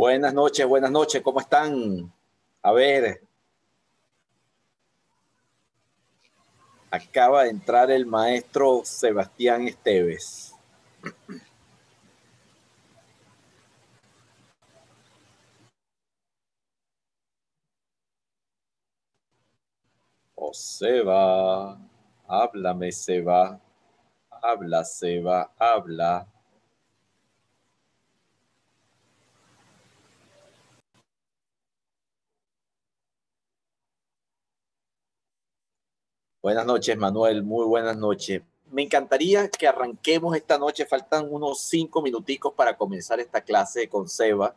Buenas noches, buenas noches, ¿cómo están? A ver. Acaba de entrar el maestro Sebastián Esteves. O Seba, háblame Seba, habla Seba, habla. Buenas noches, Manuel. Muy buenas noches. Me encantaría que arranquemos esta noche. Faltan unos cinco minuticos para comenzar esta clase con Seba.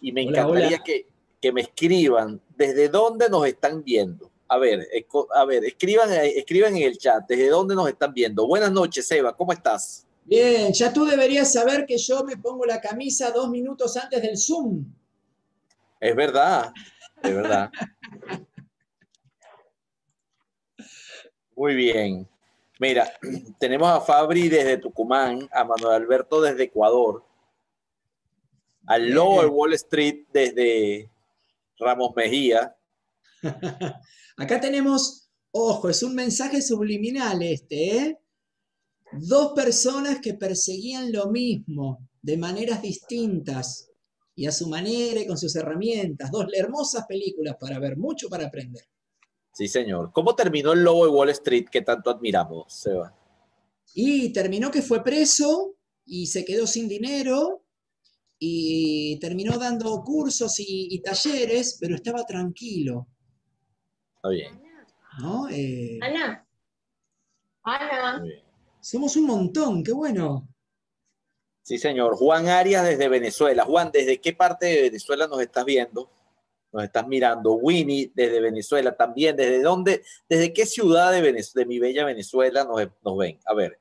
Y me encantaría Que, que, me escriban desde dónde nos están viendo. A ver, a ver, escriban, escriban en el chat desde dónde nos están viendo. Buenas noches, Seba. ¿Cómo estás? Bien, ya tú deberías saber que yo me pongo la camisa dos minutos antes del Zoom. Es verdad, es verdad. Muy bien. Mira, tenemos a Fabri desde Tucumán, a Manuel Alberto desde Ecuador, al de Wall Street desde Ramos Mejía. Acá tenemos, ojo, es un mensaje subliminal este, ¿eh? Dos personas que perseguían lo mismo de maneras distintas y a su manera y con sus herramientas. Dos hermosas películas para ver, mucho para aprender. Sí, señor. ¿Cómo terminó el lobo de Wall Street que tanto admiramos, Seba? Y terminó que fue preso y se quedó sin dinero y terminó dando cursos y, talleres, pero estaba tranquilo. Está bien. ¿No? Eh, Ana. Ana. Somos un montón, qué bueno. Sí, señor. Juan Arias desde Venezuela. Juan, ¿desde qué parte de Venezuela nos estás viendo? Nos estás mirando. Winnie desde Venezuela también. ¿Desde dónde, desde qué ciudad de, mi bella Venezuela nos, ven? A ver.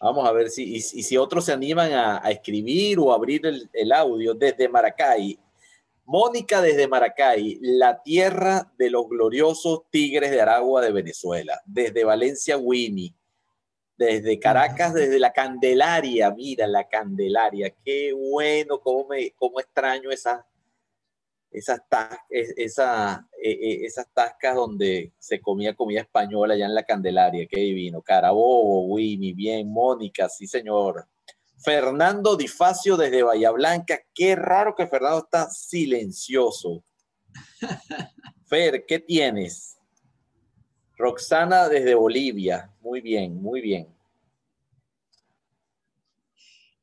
Vamos a ver si, y, si otros se animan a, escribir o abrir el, el, audio desde Maracay. Mónica desde Maracay, la tierra de los gloriosos tigres de Aragua de Venezuela. Desde Valencia, Winnie desde Caracas, desde la Candelaria, mira la Candelaria, qué bueno, cómo, me, cómo extraño esas, esas, esa, e, e, esas tascas donde se comía comida española allá en la Candelaria, qué divino. Carabobo, Winnie, bien, Mónica, sí señor. Fernando Difacio desde Bahía Blanca, qué raro que Fernando está silencioso. Fer, ¿qué tienes? Roxana desde Bolivia. Muy bien, muy bien.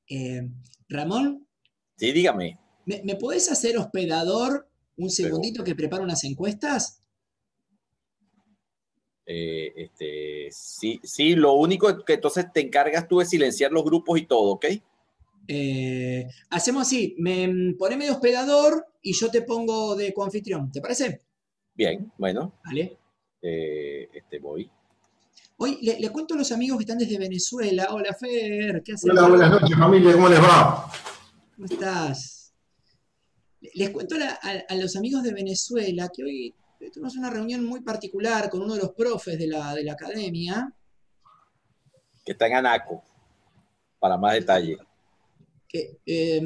Eh, Ramón. Sí, dígame. ¿Me, ¿Me podés hacer hospedador un segundito que preparo unas encuestas? Eh, este, sí, sí, lo único que entonces te encargas tú de silenciar los grupos y todo, ¿ok? Eh, hacemos así, me poneme de hospedador y yo te pongo de coanfitrión, ¿te parece? Bien, bueno. Vale. Eh, este, voy. Hoy le, cuento a los amigos que están desde Venezuela. Hola, Fer, ¿qué haces? Hola, buenas noches, familia, ¿cómo les va? ¿Cómo estás? Les cuento a, los amigos de Venezuela que hoy tuvimos una reunión muy particular con uno de los profes de la, de la academia. Que está en Anaco, para más detalle que eh,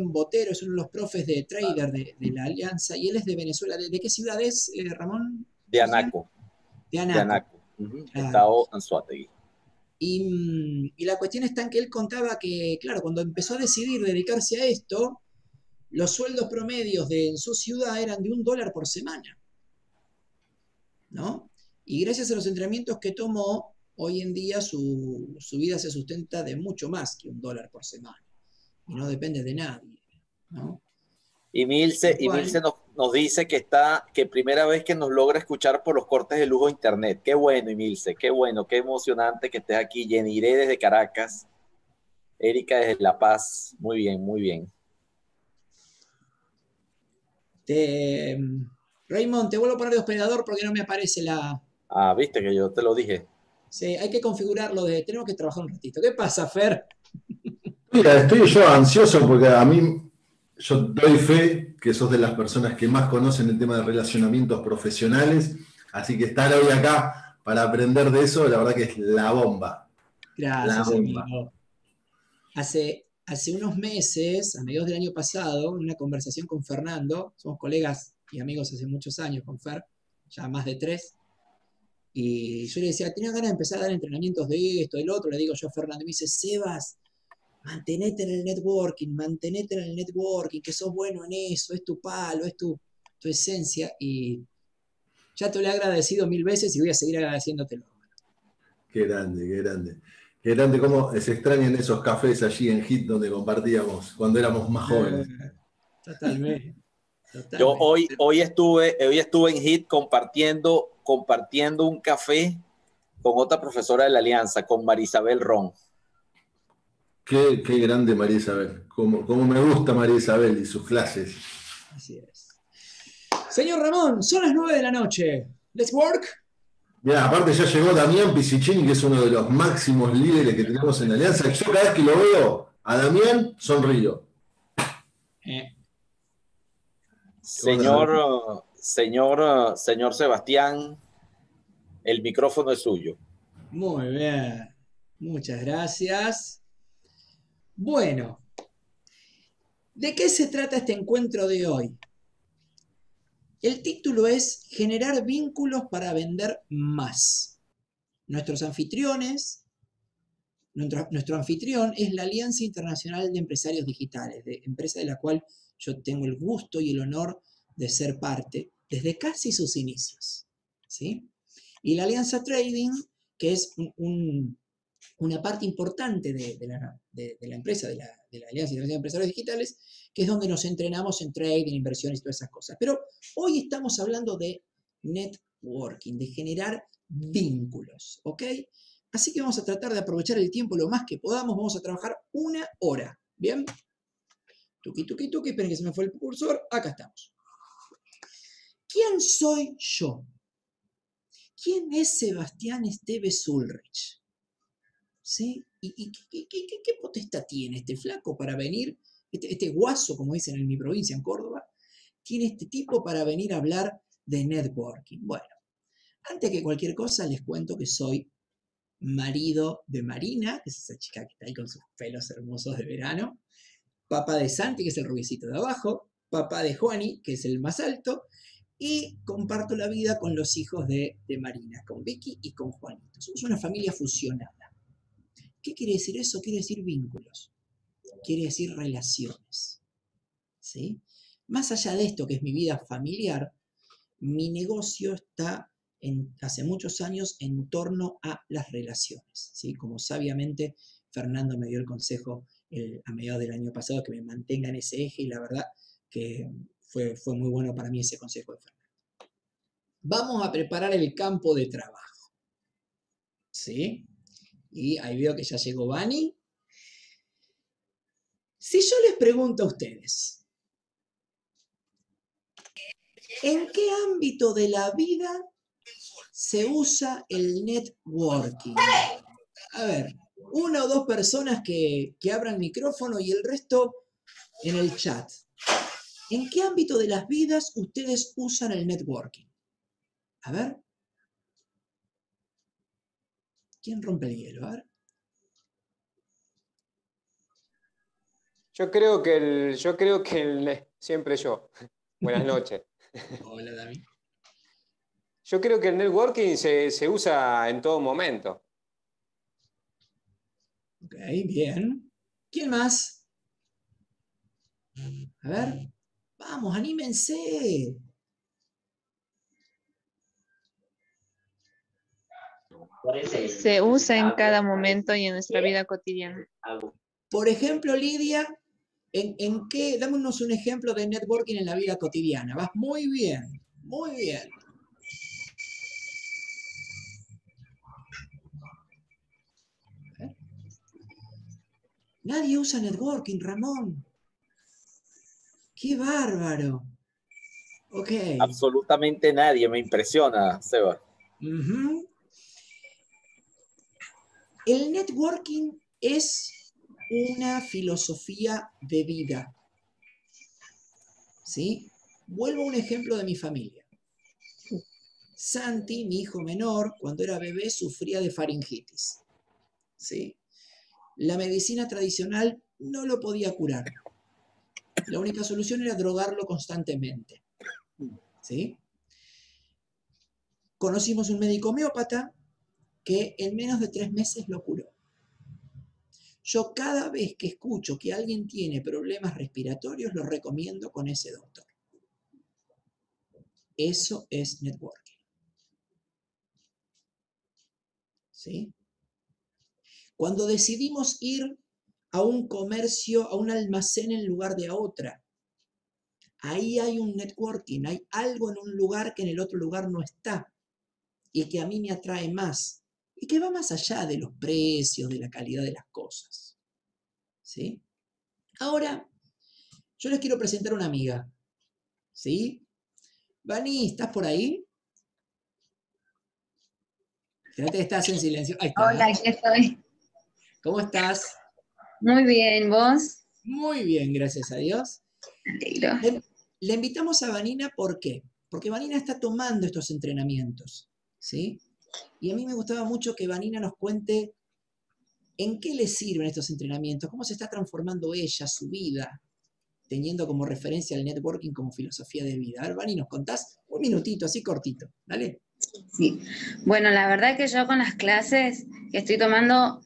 Botero es uno de los profes de trader de, la Alianza y él es de Venezuela. ¿De, qué ciudad es, eh, Ramón? De Anaco. De Anaco. Estado Anzuategui. Y, y, la cuestión está en que él contaba que, claro, cuando empezó a decidir dedicarse a esto, los sueldos promedios de, en su ciudad eran de un dólar por semana. ¿No? Y gracias a los entrenamientos que tomó, hoy en día su, vida se sustenta de mucho más que un dólar por semana. Y no depende de nadie. Y Milce, y Milce nos, dice que está, que primera vez que nos logra escuchar por los cortes de lujo de internet. Qué bueno, Milce, qué bueno, qué emocionante que estés aquí. Yeniré desde Caracas. Erika desde La Paz. Muy bien, muy bien. Raymond, te vuelvo a poner de hospedador porque no me aparece la. Ah, viste que yo te lo dije. Sí, hay que configurarlo de, tenemos que trabajar un ratito. ¿Qué pasa, Fer? Mira, estoy yo ansioso porque a mí, yo doy fe que sos de las personas que más conocen el tema de relacionamientos profesionales, así que estar hoy acá para aprender de eso, la verdad que es la bomba. Gracias, amigo. hace, hace unos meses, a mediados del año pasado, en una conversación con Fernando, somos colegas y amigos hace muchos años con Fer, ya más de tres, y yo le decía, tenía ganas de empezar a dar entrenamientos de esto, del otro, le digo yo a Fernando, y me dice, Sebas, mantenete en el networking, mantenete en el networking, que sos bueno en eso, es tu palo, es tu, tu esencia, y ya te lo he agradecido mil veces y voy a seguir agradeciéndotelo. Qué grande, qué grande. Qué grande cómo se extrañan esos cafés allí en HIT donde compartíamos cuando éramos más jóvenes. Eh, Totalmente. totalmente. Yo hoy, hoy, estuve, hoy estuve en HIT compartiendo, compartiendo un café con otra profesora de la Alianza, con Marisabel Ron. Qué, qué grande María Isabel. Cómo, cómo me gusta María Isabel y sus clases. Así es. Señor Ramón, son las nueve de la noche. Let's work. Mira, aparte ya llegó Damián Pisicini, que es uno de los máximos líderes que tenemos en la Alianza. Yo cada vez que lo veo a Damián, sonrío. Eh, Señor, señor, señor Sebastián, el micrófono es suyo. muy bien. Muchas gracias. Bueno, ¿de qué se trata este encuentro de hoy? El título es Generar vínculos para vender más. Nuestros anfitriones, nuestro, anfitrión es la Alianza Internacional de Empresarios Digitales, de, empresa de la cual yo tengo el gusto y el honor de ser parte desde casi sus inicios. ¿sí? Y la Alianza Trading, que es un- un- una parte importante de, de la, de- la empresa, de la, de la Alianza de Empresarios Digitales, que es donde nos entrenamos en trading, inversiones y todas esas cosas. Pero hoy estamos hablando de networking, de generar vínculos, ¿ok? Así que vamos a tratar de aprovechar el tiempo lo más que podamos. Vamos a trabajar una hora, ¿bien? Tuki, tuki, tuki, esperen que se me fue el cursor. Acá estamos. ¿Quién soy yo? ¿Quién es Sebastián Esteves Ulrich? ¿Sí? ¿Y, qué- qué potestad tiene este flaco para venir, este, este guaso, como dicen en mi provincia, en Córdoba, tiene este tipo para venir a hablar de networking? Bueno, antes que cualquier cosa, les cuento que soy marido de Marina, que es esa chica que está ahí con sus pelos hermosos de verano, papá de Santi, que es el rubiecito de abajo, papá de Juani, que es el más alto, y comparto la vida con los hijos de, de Marina, con Vicky y con Juanito. Somos una familia fusionada. ¿Qué quiere decir eso? Quiere decir vínculos, quiere decir relaciones. ¿sí? Más allá de esto, que es mi vida familiar, mi negocio está en- hace muchos años en torno a las relaciones. ¿sí? Como sabiamente Fernando me dio el consejo a mediados del año pasado que me mantenga en ese eje y la verdad que fue, fue muy bueno para mí ese consejo de Fernando. Vamos a preparar el campo de trabajo. ¿Sí? Y ahí veo que ya llegó Bani. Si yo les pregunto a ustedes, ¿en qué ámbito de la vida se usa el networking? A ver, una o dos personas que, que abran micrófono y el resto en el chat. ¿En qué ámbito de las vidas ustedes usan el networking? A ver. ¿Quién rompe el hielo? A ver. Yo creo que el, yo creo que el, siempre yo. Buenas noches. Hola, David. Yo creo que el networking se, se usa en todo momento. Ok, bien. ¿Quién más? A ver. Vamos, anímense. Se usa en cada momento y en nuestra vida cotidiana. Por ejemplo, Lidia, ¿en, en qué? Dámonos un ejemplo de networking en la vida cotidiana. Vas muy bien, muy bien. Nadie usa networking, Ramón. ¡Qué bárbaro! Ok. Absolutamente nadie, me impresiona, Seba. Ujú. El networking es una filosofía de vida. ¿Sí? Vuelvo a un ejemplo de mi familia. Santi, mi hijo menor, cuando era bebé sufría de faringitis. ¿Sí? La medicina tradicional no lo podía curar. La única solución era drogarlo constantemente. ¿Sí? Conocimos un médico homeópata que en menos de tres meses lo curó. Yo cada vez que escucho que alguien tiene problemas respiratorios, lo recomiendo con ese doctor. Eso es networking. ¿Sí? Cuando decidimos ir a un comercio, a un almacén en lugar de a otra, ahí hay un networking, hay algo en un lugar que en el otro lugar no está y que a mí me atrae más y que va más allá de los precios, de la calidad de las cosas. ¿Sí? Ahora, yo les quiero presentar una amiga. ¿Sí? Vani, ¿estás por ahí? Fíjate que estás en silencio. Hola, aquí estoy. ¿Cómo estás? Muy bien, ¿vos? Muy bien, gracias a Dios. Le, le, invitamos a Vanina, ¿por qué? Porque Vanina está tomando estos entrenamientos, ¿sí? Y a mí me gustaba mucho que Vanina nos cuente en qué le sirven estos entrenamientos, cómo se está transformando ella, su vida, teniendo como referencia el networking como filosofía de vida. A ver, Vani, ¿nos contás? Un minutito, así cortito, ¿vale? Sí. Bueno, la verdad que yo con las clases que estoy tomando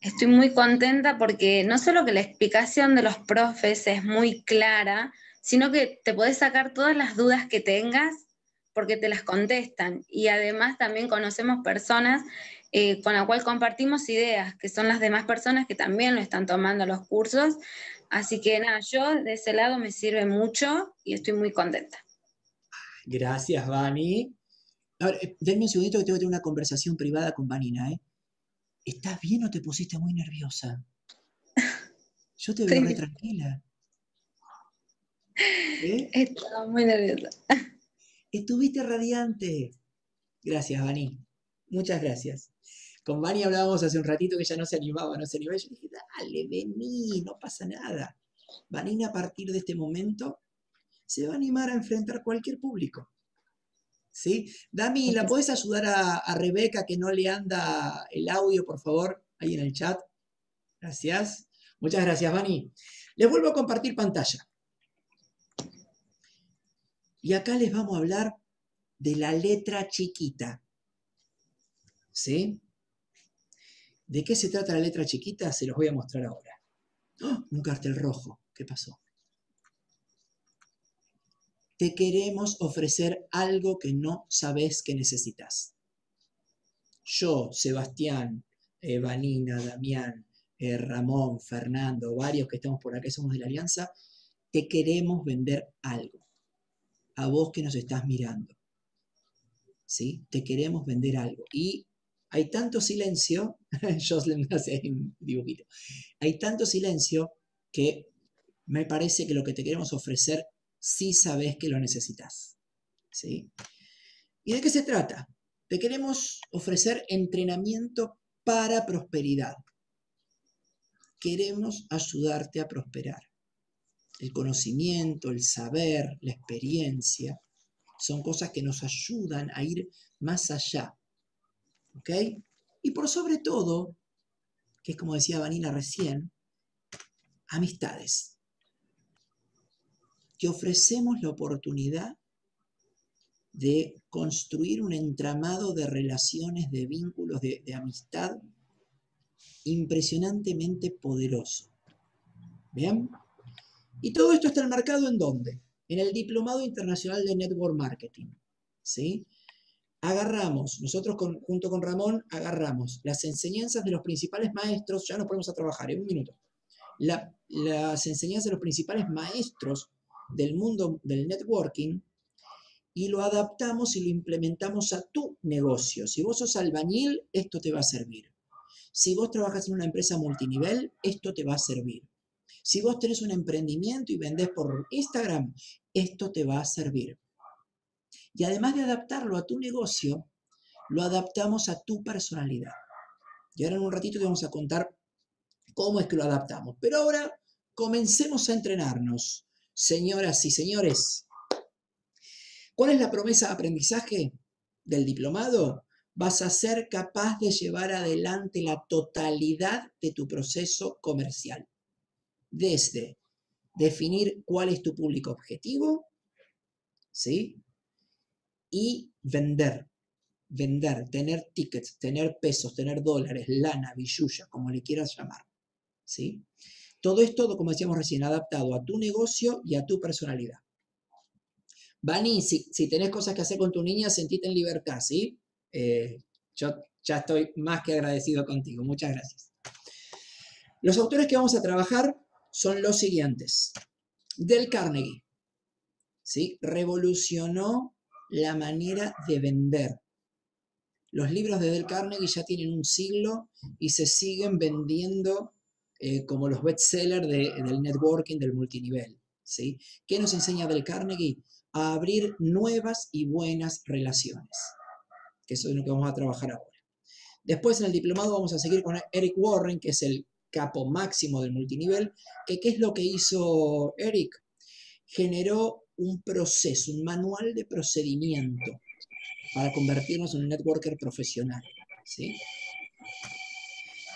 estoy muy contenta porque no solo que la explicación de los profes es muy clara, sino que te podés sacar todas las dudas que tengas porque te las contestan. Y además también conocemos personas eh, con la cual compartimos ideas, que son las demás personas que también lo están tomando los cursos. Así que nada, yo de ese lado me sirve mucho y estoy muy contenta. Gracias, Vani. Ahora, eh, denme un segundito que tengo que tener una conversación privada con Vanina, ¿eh? ¿Estás bien o te pusiste muy nerviosa? Yo te veo muy tranquila. ¿Eh? Estaba muy nerviosa. Estuviste radiante. Gracias, Vani. Muchas gracias. Con Vani hablábamos hace un ratito que ella no se animaba, no se animaba. Yo dije, dale, vení, no pasa nada. Vanina a partir de este momento se va a animar a enfrentar cualquier público. ¿Sí? Dami, ¿la puedes ayudar a, Rebeca que no le anda el audio, por favor, ahí en el chat? Gracias. Muchas gracias, Vani. Les vuelvo a compartir pantalla. Y acá les vamos a hablar de la letra chiquita. ¿Sí? ¿De qué se trata la letra chiquita? Se los voy a mostrar ahora. ¡Oh! Un cartel rojo. ¿Qué pasó? Te queremos ofrecer algo que no sabes que necesitas. Yo, Sebastián, eh, Vanina, Damián, eh, Ramón, Fernando, varios que estamos por acá, somos de la Alianza, te queremos vender algo. A vos que nos estás mirando. ¿Sí? Te queremos vender algo. Y hay tanto silencio, Jocelyn hace un dibujito, hay tanto silencio que me parece que lo que te queremos ofrecer sí sabes que lo necesitas. ¿Sí? ¿Y de qué se trata? Te queremos ofrecer entrenamiento para prosperidad. Queremos ayudarte a prosperar. El conocimiento, el saber, la experiencia, son cosas que nos ayudan a ir más allá ¿ok? Y por sobre todo, que es como decía Vanina recién, amistades. Que ofrecemos la oportunidad de construir un entramado de relaciones, de vínculos, de, amistad impresionantemente poderoso. ¿Bien? Y todo esto está enmarcado en dónde? En el Diplomado Internacional de Network Marketing. ¿Sí? agarramos, nosotros junto con Ramón, agarramos las enseñanzas de los principales maestros, ya nos ponemos a trabajar en un minuto, las enseñanzas de los principales maestros del mundo del networking y lo adaptamos y lo implementamos a tu negocio. Si vos sos albañil, esto te va a servir. Si vos trabajas en una empresa multinivel, esto te va a servir. Si vos tenés un emprendimiento y vendés por Instagram, esto te va a servir. Y además de adaptarlo a tu negocio, lo adaptamos a tu personalidad. Y ahora en un ratito te vamos a contar cómo es que lo adaptamos. Pero ahora comencemos a entrenarnos. Señoras y señores, ¿cuál es la promesa de aprendizaje del diplomado? vas a ser capaz de llevar adelante la totalidad de tu proceso comercial. Desde definir cuál es tu público objetivo, ¿sí? Y vender, vender, tener tickets, tener pesos, tener dólares, lana, billulla, como le quieras llamar, ¿sí? Todo esto, como decíamos recién, adaptado a tu negocio y a tu personalidad. Vani, si, si tenés cosas que hacer con tu niña, sentite en libertad, ¿sí? Eh, yo ya estoy más que agradecido contigo. Muchas gracias. Los autores que vamos a trabajar son los siguientes. Del Carnegie, ¿sí? Revolucionó la manera de vender. Los libros de Del Carnegie ya tienen un siglo y se siguen vendiendo eh, como los bestsellers del networking, del multinivel. ¿sí? ¿Qué nos enseña Del Carnegie? A abrir nuevas y buenas relaciones, que eso es lo que vamos a trabajar ahora. Después en el diplomado vamos a seguir con Eric Warren, que es el capo máximo del multinivel, que qué es lo que hizo Eric? Generó un proceso, un manual de procedimiento para convertirnos en un networker profesional. ¿sí?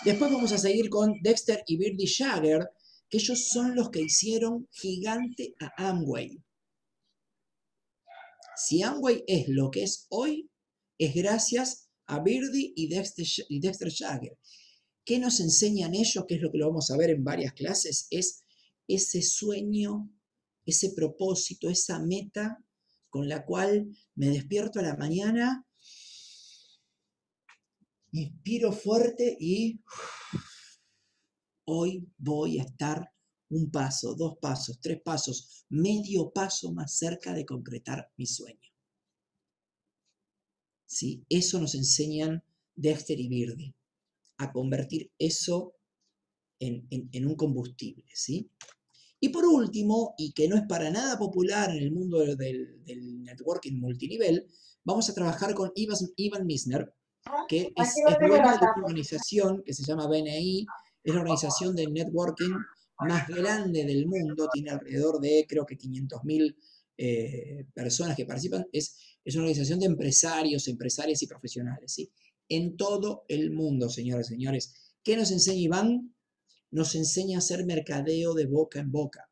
Después vamos a seguir con Dexter y Birdie Jagger, que ellos son los que hicieron gigante a Amway. Si Amway es lo que es hoy, es gracias a Birdie y Dexter, y Dexter Jagger. ¿Qué nos enseñan ellos? Que es lo que lo vamos a ver en varias clases, es ese sueño, ese propósito, esa meta con la cual me despierto a la mañana inspiro fuerte y hoy voy a estar un paso, dos pasos, tres pasos, medio paso más cerca de concretar mi sueño. ¿Sí? Eso nos enseñan Dexter y Birdie, a convertir eso en, un combustible. ¿sí? Y por último, y que no es para nada popular en el mundo del, networking multinivel, vamos a trabajar con Ivan, Ivan Misner, que es, dueña de una organización que se llama BNI, es la organización de networking más grande del mundo, tiene alrededor de creo que 500.000 eh, personas que participan, es, es una organización de empresarios, empresarias y profesionales, ¿sí? En todo el mundo, señoras y señores. ¿Qué nos enseña Iván? Nos enseña a hacer mercadeo de boca en boca.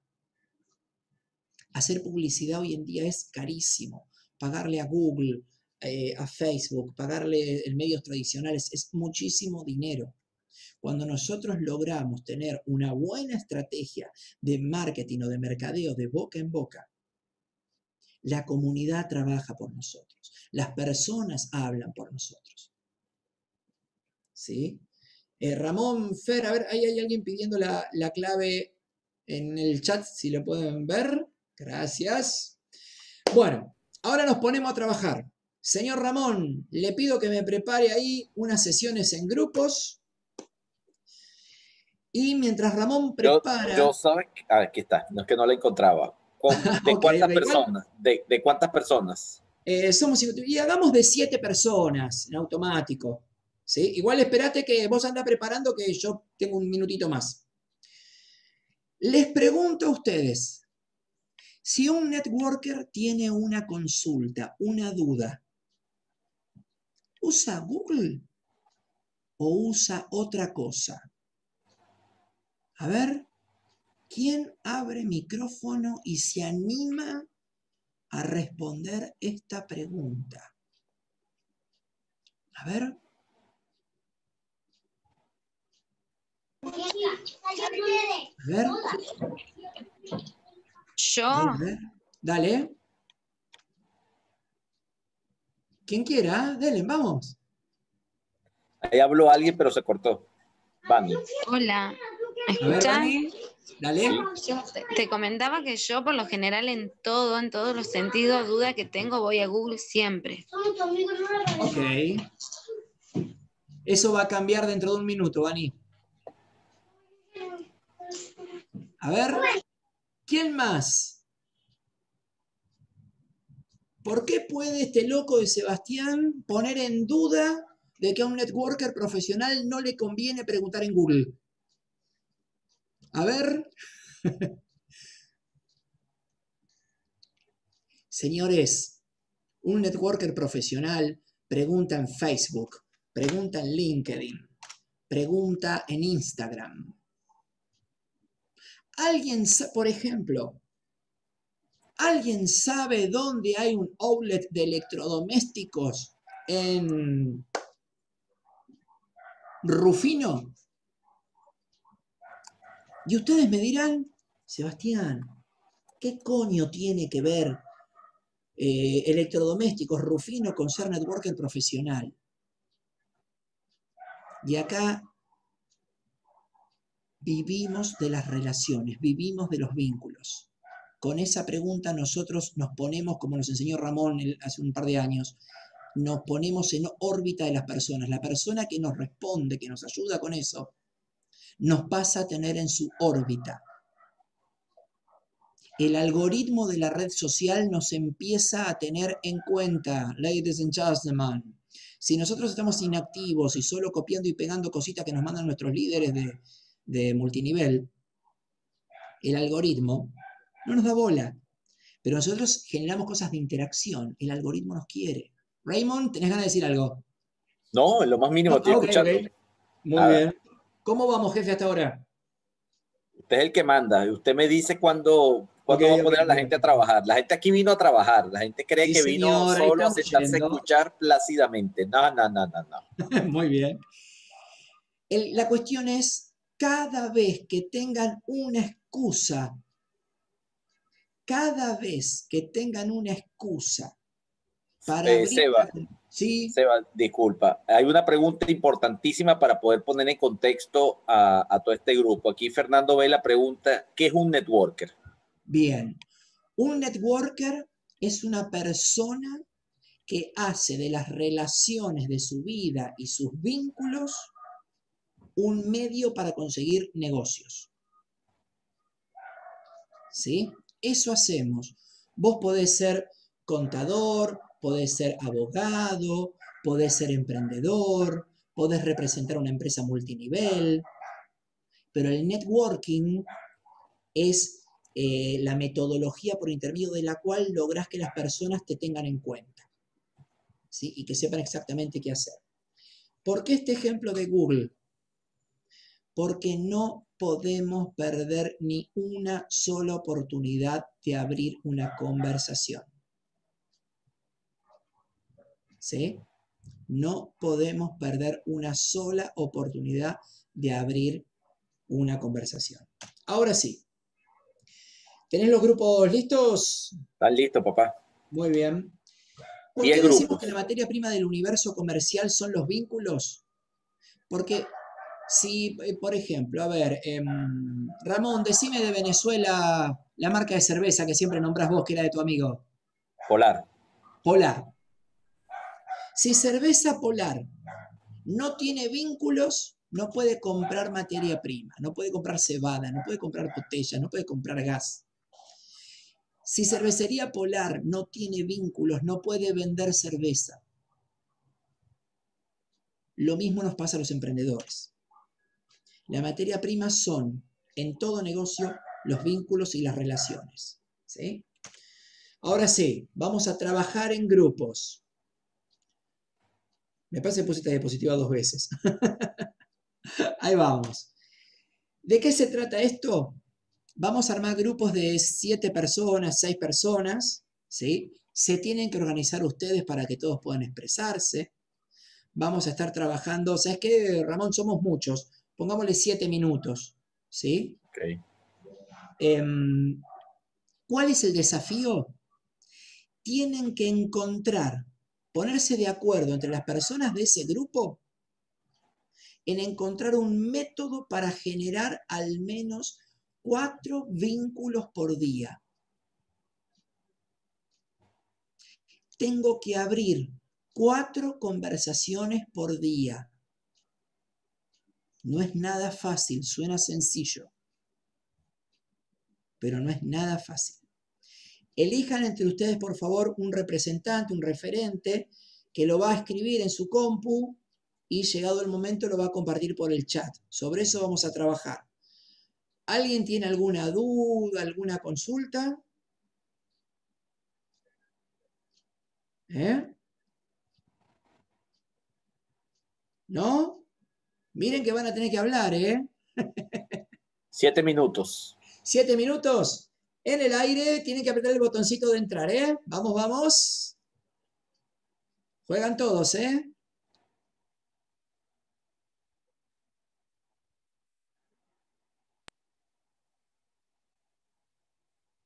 Hacer publicidad hoy en día es carísimo. Pagarle a Google, eh, a Facebook, pagarle en medios tradicionales, es muchísimo dinero. Cuando nosotros logramos tener una buena estrategia de marketing o de mercadeo de boca en boca, la comunidad trabaja por nosotros, las personas hablan por nosotros. ¿Sí? Eh, Ramón Fer, a ver, ahí hay alguien pidiendo la, la clave en el chat, si lo pueden ver. Gracias. Bueno, ahora nos ponemos a trabajar. Señor Ramón, le pido que me prepare ahí unas sesiones en grupos. Y mientras Ramón prepara... Yo, yo ah, aquí está, no es que no la encontraba. ¿De cuántas personas? ¿De, cuántas personas? Eh, somos, y hagamos de siete personas en automático. ¿Sí? Igual espérate que vos anda preparando que yo tengo un minutito más. Les pregunto a ustedes, si un networker tiene una consulta, una duda, ¿Usa Google o usa otra cosa? A ver, ¿quién abre micrófono y se anima a responder esta pregunta? A ver. A ver. Yo. Dale. Quien quiera, denle, vamos. Ahí habló alguien, pero se cortó. Vani. Hola, ¿me escuchas? Dale. te, comentaba que yo, por lo general, en todo, en todos los sentidos, duda que tengo, voy a Google siempre. Ok. Eso va a cambiar dentro de un minuto, Vani. A ver, ¿quién más? ¿Por qué puede este loco de Sebastián poner en duda de que a un networker profesional no le conviene preguntar en Google? A ver. Señores, un networker profesional pregunta en Facebook, pregunta en LinkedIn, pregunta en Instagram. Alguien, por ejemplo, ¿alguien sabe dónde hay un outlet de electrodomésticos en Rufino? Y ustedes me dirán, Sebastián, ¿qué coño tiene que ver eh, electrodomésticos Rufino con ser networker profesional? Y acá vivimos de las relaciones, vivimos de los vínculos. Con esa pregunta nosotros nos ponemos, como nos enseñó Ramón hace un par de años, nos ponemos en órbita de las personas. La persona que nos responde, que nos ayuda con eso, nos pasa a tener en su órbita. El algoritmo de la red social nos empieza a tener en cuenta, ladies and gentlemen. Si nosotros estamos inactivos y solo copiando y pegando cositas que nos mandan nuestros líderes de, de multinivel, el algoritmo no nos da bola. Pero nosotros generamos cosas de interacción. El algoritmo nos quiere. Raymond, ¿tenés ganas de decir algo? No, en lo más mínimo, estoy escuchando. Muy bien. ¿Cómo vamos, jefe, hasta ahora? Usted es el que manda. Usted me dice cuándo, cuándo va a poner a la gente a trabajar. La gente aquí vino a trabajar. La gente cree que vino solo a sentarse a escuchar plácidamente. No, no, no, no, no. Muy bien. la cuestión es, cada vez que tengan una excusa, cada vez que tengan una excusa para... Eh, Sí. Seba, disculpa. Hay una pregunta importantísima para poder poner en contexto a, todo este grupo. Aquí Fernando ve la pregunta, ¿qué es un networker? Bien. Un networker es una persona que hace de las relaciones de su vida y sus vínculos un medio para conseguir negocios. ¿Sí? Eso hacemos. Vos podés ser contador, podés ser abogado, podés ser emprendedor, podés representar una empresa multinivel, pero el networking es eh, la metodología por intermedio de la cual logras que las personas te tengan en cuenta ¿sí? y que sepan exactamente qué hacer. ¿Por qué este ejemplo de Google? Porque no podemos perder ni una sola oportunidad de abrir una conversación. ¿sí? No podemos perder una sola oportunidad de abrir una conversación. Ahora sí. ¿Tenés los grupos listos? Están listos, papá. Muy bien. ¿Por qué decimos que la materia prima del universo comercial son los vínculos? Porque si, eh, por ejemplo, a ver, em, Ramón, decime de Venezuela la marca de cerveza que siempre nombras vos, que era de tu amigo. Polar. Polar. Si cerveza polar no tiene vínculos, no puede comprar materia prima, no puede comprar cebada, no puede comprar botella, no puede comprar gas. Si cervecería polar no tiene vínculos, no puede vender cerveza. Lo mismo nos pasa a los emprendedores. La materia prima son, en todo negocio, los vínculos y las relaciones. ¿sí? Ahora sí, vamos a trabajar en grupos. Me parece que puse esta diapositiva dos veces. Ahí vamos. ¿De qué se trata esto? Vamos a armar grupos de siete personas, seis personas, ¿sí? Se tienen que organizar ustedes para que todos puedan expresarse. Vamos a estar trabajando, ¿sabes qué, Ramón? Somos muchos. Pongámosle siete minutos, ¿sí? Em, ¿Cuál es el desafío? Tienen que encontrar ponerse de acuerdo entre las personas de ese grupo en encontrar un método para generar al menos cuatro vínculos por día. Tengo que abrir cuatro conversaciones por día. No es nada fácil, suena sencillo, pero no es nada fácil. Elijan entre ustedes, por favor, un representante, un referente, que lo va a escribir en su compu y llegado el momento lo va a compartir por el chat. Sobre eso vamos a trabajar. ¿Alguien tiene alguna duda, alguna consulta? ¿Eh? ¿no? Miren que van a tener que hablar, ¿eh? Siete minutos. Siete minutos. En el aire tienen que apretar el botoncito de entrar, ¿eh? Vamos, vamos. Juegan todos, ¿eh?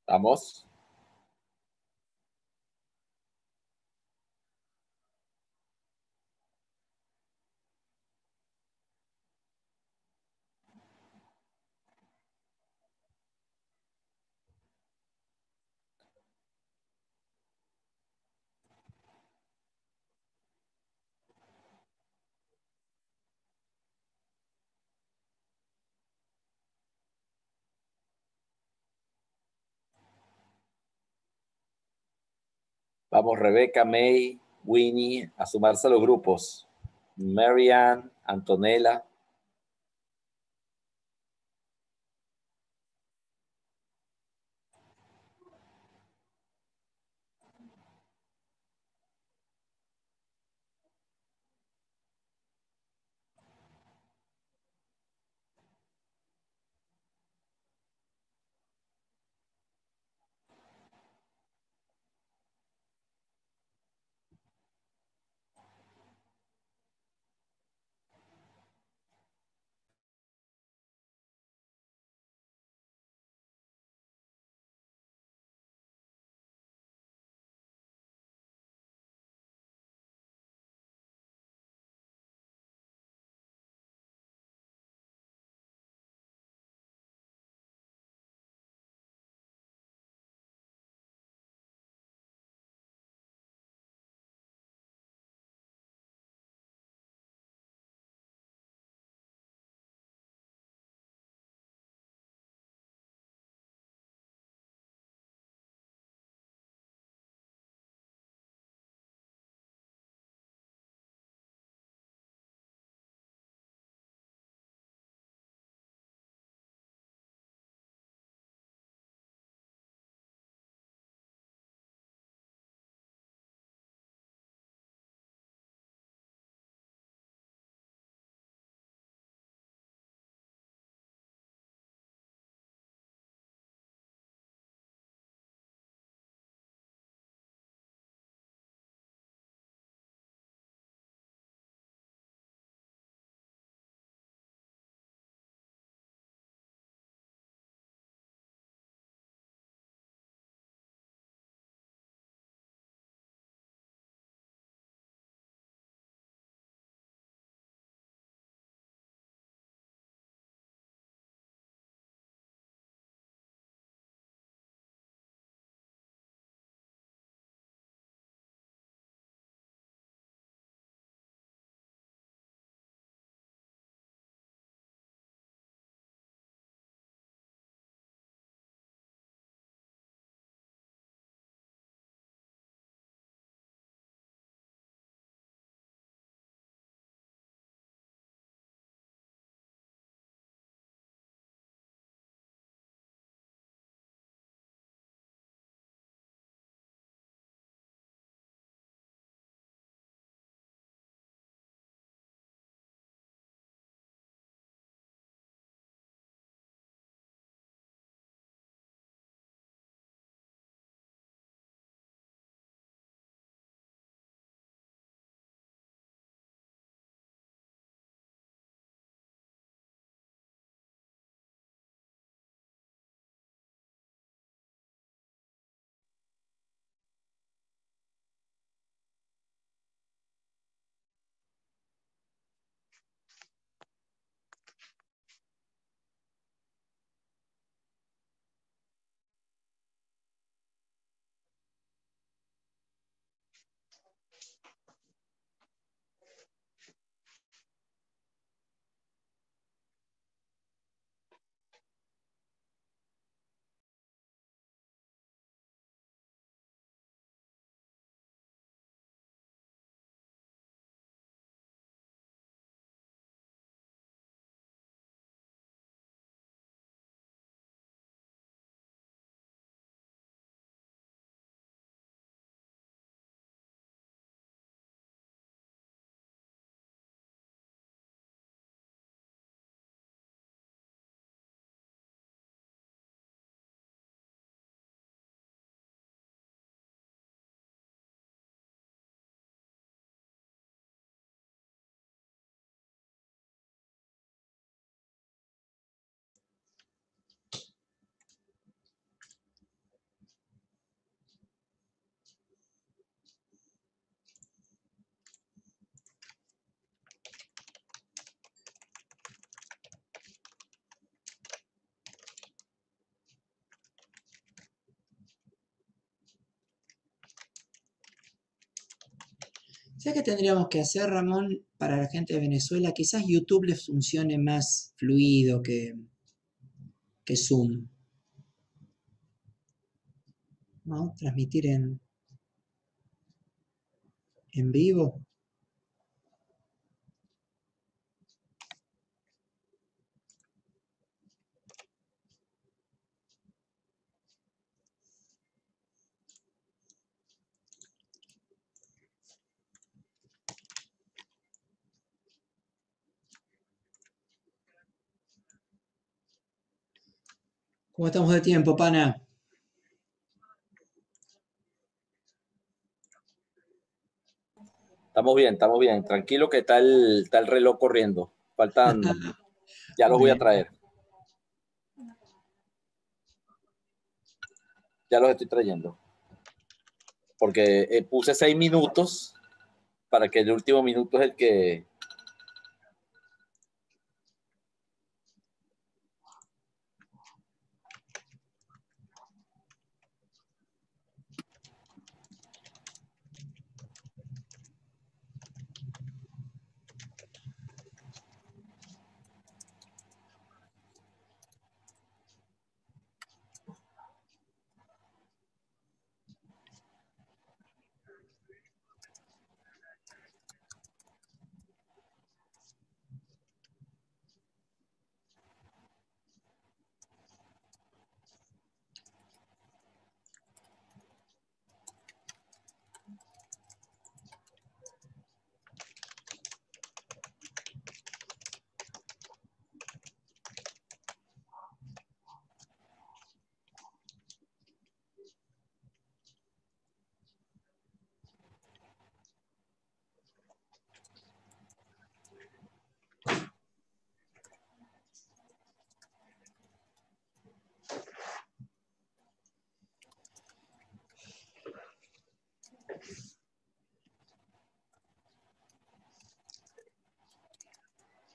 Vamos. Vamos, Rebeca, May, Winnie, a sumarse a los grupos. Marianne, Antonella. ¿Sabes qué tendríamos que hacer, Ramón, para la gente de Venezuela? Quizás YouTube les funcione más fluido que, que Zoom. ¿No? Transmitir en, en vivo. ¿Cómo estamos de tiempo, pana? Estamos bien, estamos bien. Tranquilo que está el, reloj corriendo. Faltan, ya los voy a traer. Ya los estoy trayendo. Porque eh, puse seis minutos para que el último minuto es el que,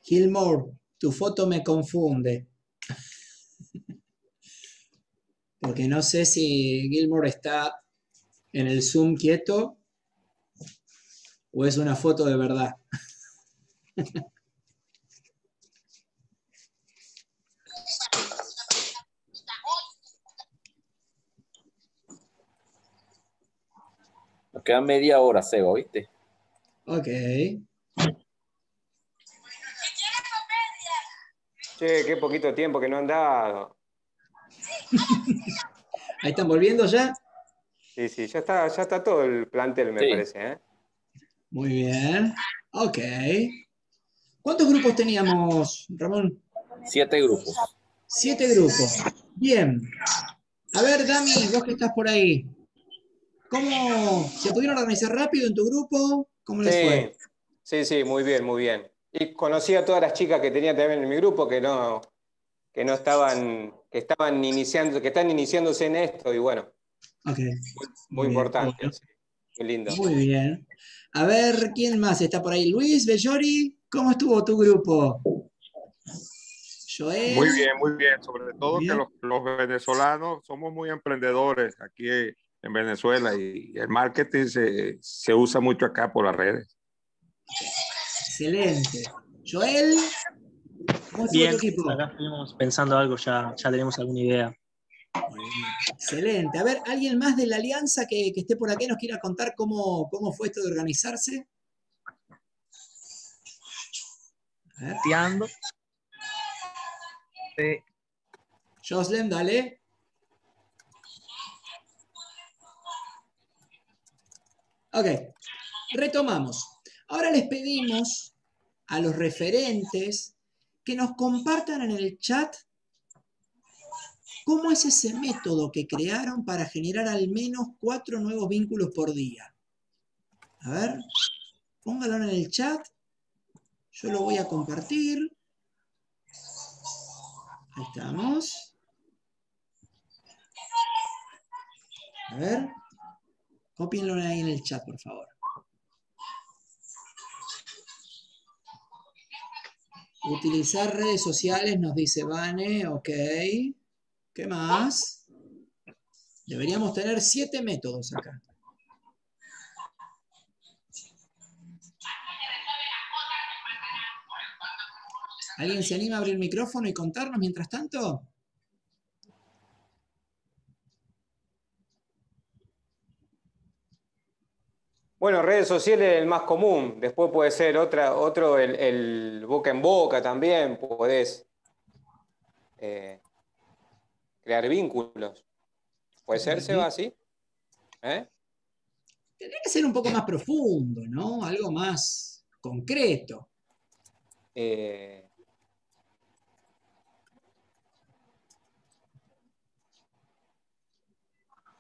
Gilmore, tu foto me confunde. Porque no sé si Gilmore está en el Zoom quieto o es una foto de verdad. Nos queda media hora, Seba, ¿viste? Ok. Che, qué poquito tiempo que no han dado. Ahí están volviendo ya. Sí, sí, ya está, ya está todo el plantel, me parece. ¿eh? Muy bien. Ok. ¿Cuántos grupos teníamos, Ramón? Siete grupos. Siete grupos. Bien. A ver, Dami, vos que estás por ahí. ¿Cómo se pudieron organizar rápido en tu grupo? ¿Cómo les fue? Sí, sí, muy bien, muy bien. Y conocí a todas las chicas que tenía también en mi grupo que no, que no estaban, que estaban iniciando, que están iniciándose en esto, y bueno. Muy, importante, muy lindo. Muy bien. A ver, ¿quién más está por ahí? Luis, Bellori, ¿cómo estuvo tu grupo? Joel. Muy bien, muy bien. Sobre todo que los, venezolanos somos muy emprendedores aquí en Venezuela y el marketing se, se usa mucho acá por las redes. Excelente. Joel, ¿cómo Bien, equipo? acá estuvimos pensando algo, ya, ya tenemos alguna idea. Excelente. A ver, ¿alguien más de la alianza que, esté por acá nos quiera contar cómo, cómo fue esto de organizarse? Tiando. Sí. Joslem, dale. Ok, retomamos. Ahora les pedimos a los referentes que nos compartan en el chat cómo es ese método que crearon para generar al menos cuatro nuevos vínculos por día. A ver, póngalo en el chat. Yo lo voy a compartir. Ahí estamos. A ver, copienlo ahí en el chat, por favor. Utilizar redes sociales, nos dice Vane, ok. ¿Qué más? Deberíamos tener siete métodos acá. ¿Alguien se anima a abrir el micrófono y contarnos mientras tanto? Bueno, redes sociales es el más común. Después puede ser otra, otro, el, boca en boca también. Podés eh, crear vínculos. ¿Puede ser, Seba, así? ¿Eh? Tendría que ser un poco más profundo, ¿no? Algo más concreto. Eh,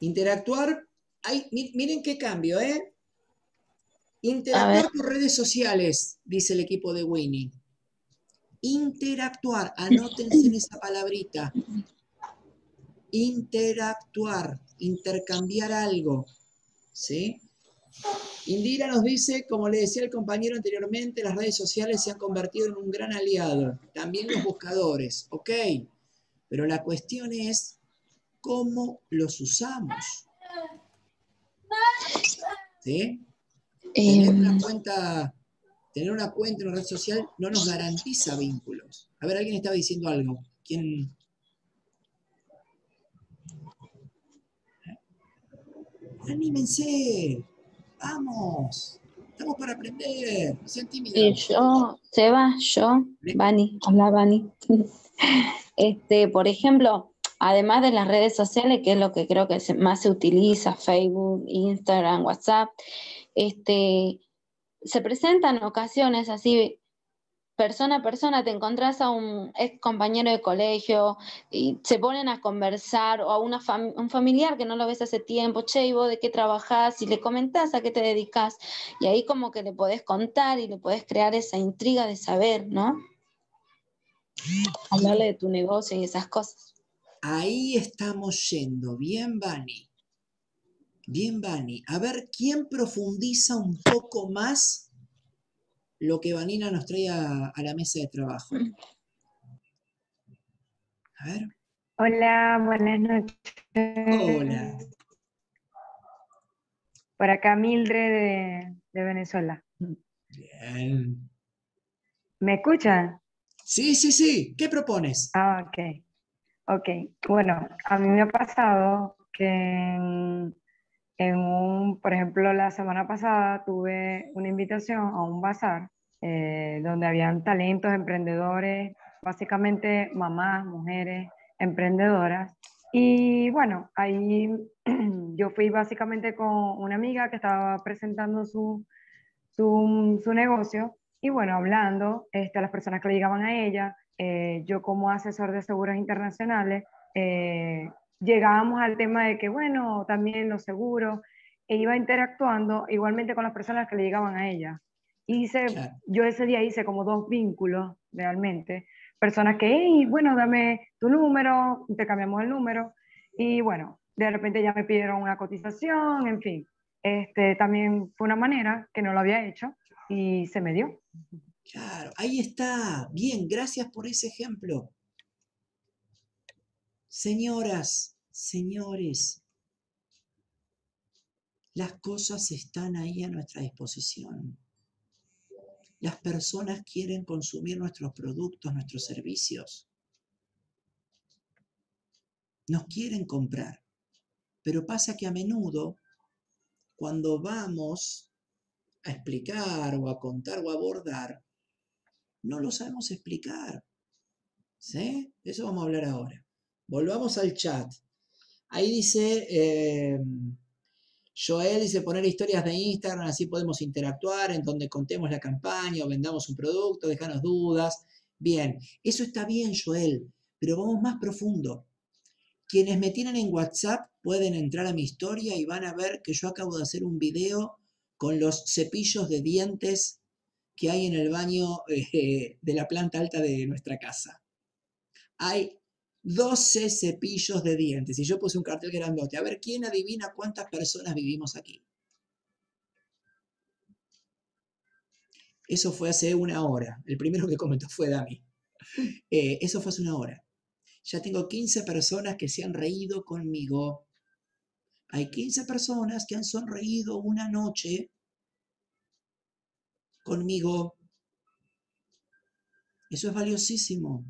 Interactuar, miren qué cambio, ¿eh? Interactuar por redes sociales, dice el equipo de Winnie. Interactuar, anótense en esa palabrita. Interactuar, intercambiar algo. ¿Sí? Indira nos dice, como le decía el compañero anteriormente, las redes sociales se han convertido en un gran aliado. También los buscadores, ¿ok? Pero la cuestión es cómo los usamos. ¿Sí? Tener una em. cuenta, tener una cuenta en una red social no nos garantiza vínculos. A ver, alguien estaba diciendo algo. ¿Quién? Anímense. Vamos. Estamos para aprender. No sean tímidos. yo, Seba, yo, Bani, hola Bani. Este, por ejemplo, además de las redes sociales, que es lo que creo que más se utiliza, Facebook, Instagram, WhatsApp, este, se presentan ocasiones así, persona a persona, te encontrás a un ex compañero de colegio y se ponen a conversar o a una un familiar que no lo ves hace tiempo, che, ¿y vos de qué trabajás? Y le comentás a qué te dedicas y ahí como que le podés contar y le podés crear esa intriga de saber, ¿no? Hablarle de tu negocio y esas cosas. Ahí estamos yendo, bien, Vani. Bien, Vani. A ver, ¿quién profundiza un poco más lo que Vanina nos trae a, la mesa de trabajo? A ver. Hola, buenas noches. Hola. Por acá Mildred de, Venezuela. Bien. ¿Me escuchan? Sí, sí, sí. ¿Qué propones? Ah, ok. Ok. Bueno, a mí me ha pasado que en un, por ejemplo, la semana pasada tuve una invitación a un bazar eh, donde habían talentos, emprendedores, básicamente mamás, mujeres, emprendedoras. Y bueno, ahí yo fui básicamente con una amiga que estaba presentando su, su, su negocio y bueno, hablando este, a las personas que le llegaban a ella, eh, yo como asesor de seguros internacionales, eh, llegábamos al tema de que, bueno, también los seguros, e iba interactuando igualmente con las personas que le llegaban a ella. Hice, yo ese día hice como dos vínculos realmente, personas que, hey, bueno, dame tu número, te cambiamos el número, y bueno, de repente ya me pidieron una cotización, en fin. Este, también fue una manera que no lo había hecho y se me dio. Claro, ahí está. Bien, gracias por ese ejemplo. Señoras, señores, las cosas están ahí a nuestra disposición. Las personas quieren consumir nuestros productos, nuestros servicios. Nos quieren comprar. Pero pasa que a menudo, cuando vamos a explicar o a contar o a abordar, no lo sabemos explicar. ¿Sí? eso vamos a hablar ahora. Volvamos al chat. Ahí dice, eh, Joel dice poner historias de Instagram, así podemos interactuar, en donde contemos la campaña o vendamos un producto, dejanos dudas. Bien, eso está bien, Joel, pero vamos más profundo. Quienes me tienen en WhatsApp pueden entrar a mi historia y van a ver que yo acabo de hacer un video con los cepillos de dientes que hay en el baño eh, de la planta alta de nuestra casa. Hay 12 cepillos de dientes. Y yo puse un cartel grandote. A ver, ¿quién adivina cuántas personas vivimos aquí? Eso fue hace una hora. El primero que comentó fue Dami. Eh, eso fue hace una hora. Ya tengo 15 personas que se han reído conmigo. Hay 15 personas que han sonreído una noche conmigo. Eso es valiosísimo.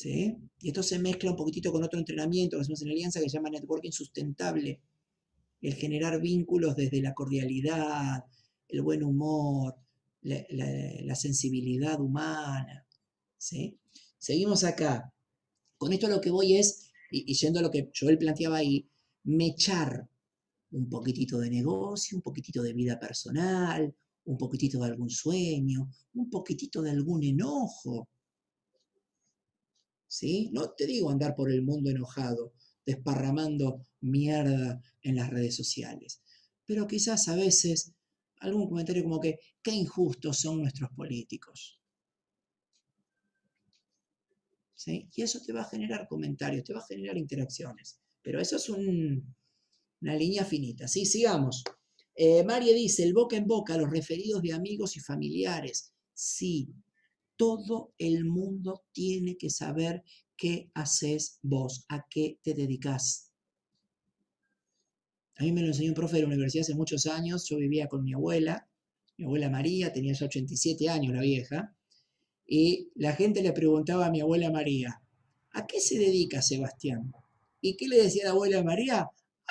¿Sí? Y esto se mezcla un poquitito con otro entrenamiento que hacemos en Alianza que se llama Networking Sustentable. El generar vínculos desde la cordialidad, el buen humor, la, sensibilidad humana. ¿sí? Seguimos acá. Con esto lo que voy es, y, yendo a lo que Joel planteaba ahí, mechar un poquitito de negocio, un poquitito de vida personal, un poquitito de algún sueño, un poquitito de algún enojo. ¿Sí? No te digo andar por el mundo enojado, desparramando mierda en las redes sociales, pero quizás a veces algún comentario como que, qué injustos son nuestros políticos. ¿Sí? Y eso te va a generar comentarios, te va a generar interacciones. Pero eso es una línea finita. ¿sí? Sigamos. Eh, María dice, el boca en boca, los referidos de amigos y familiares. Sí, todo el mundo tiene que saber qué haces vos, a qué te dedicas. A mí me lo enseñó un profe de la universidad hace muchos años. Yo vivía con mi abuela, mi abuela María, tenía ya 87 años la vieja, y la gente le preguntaba a mi abuela María, ¿a qué se dedica Sebastián? ¿Y qué le decía la abuela María?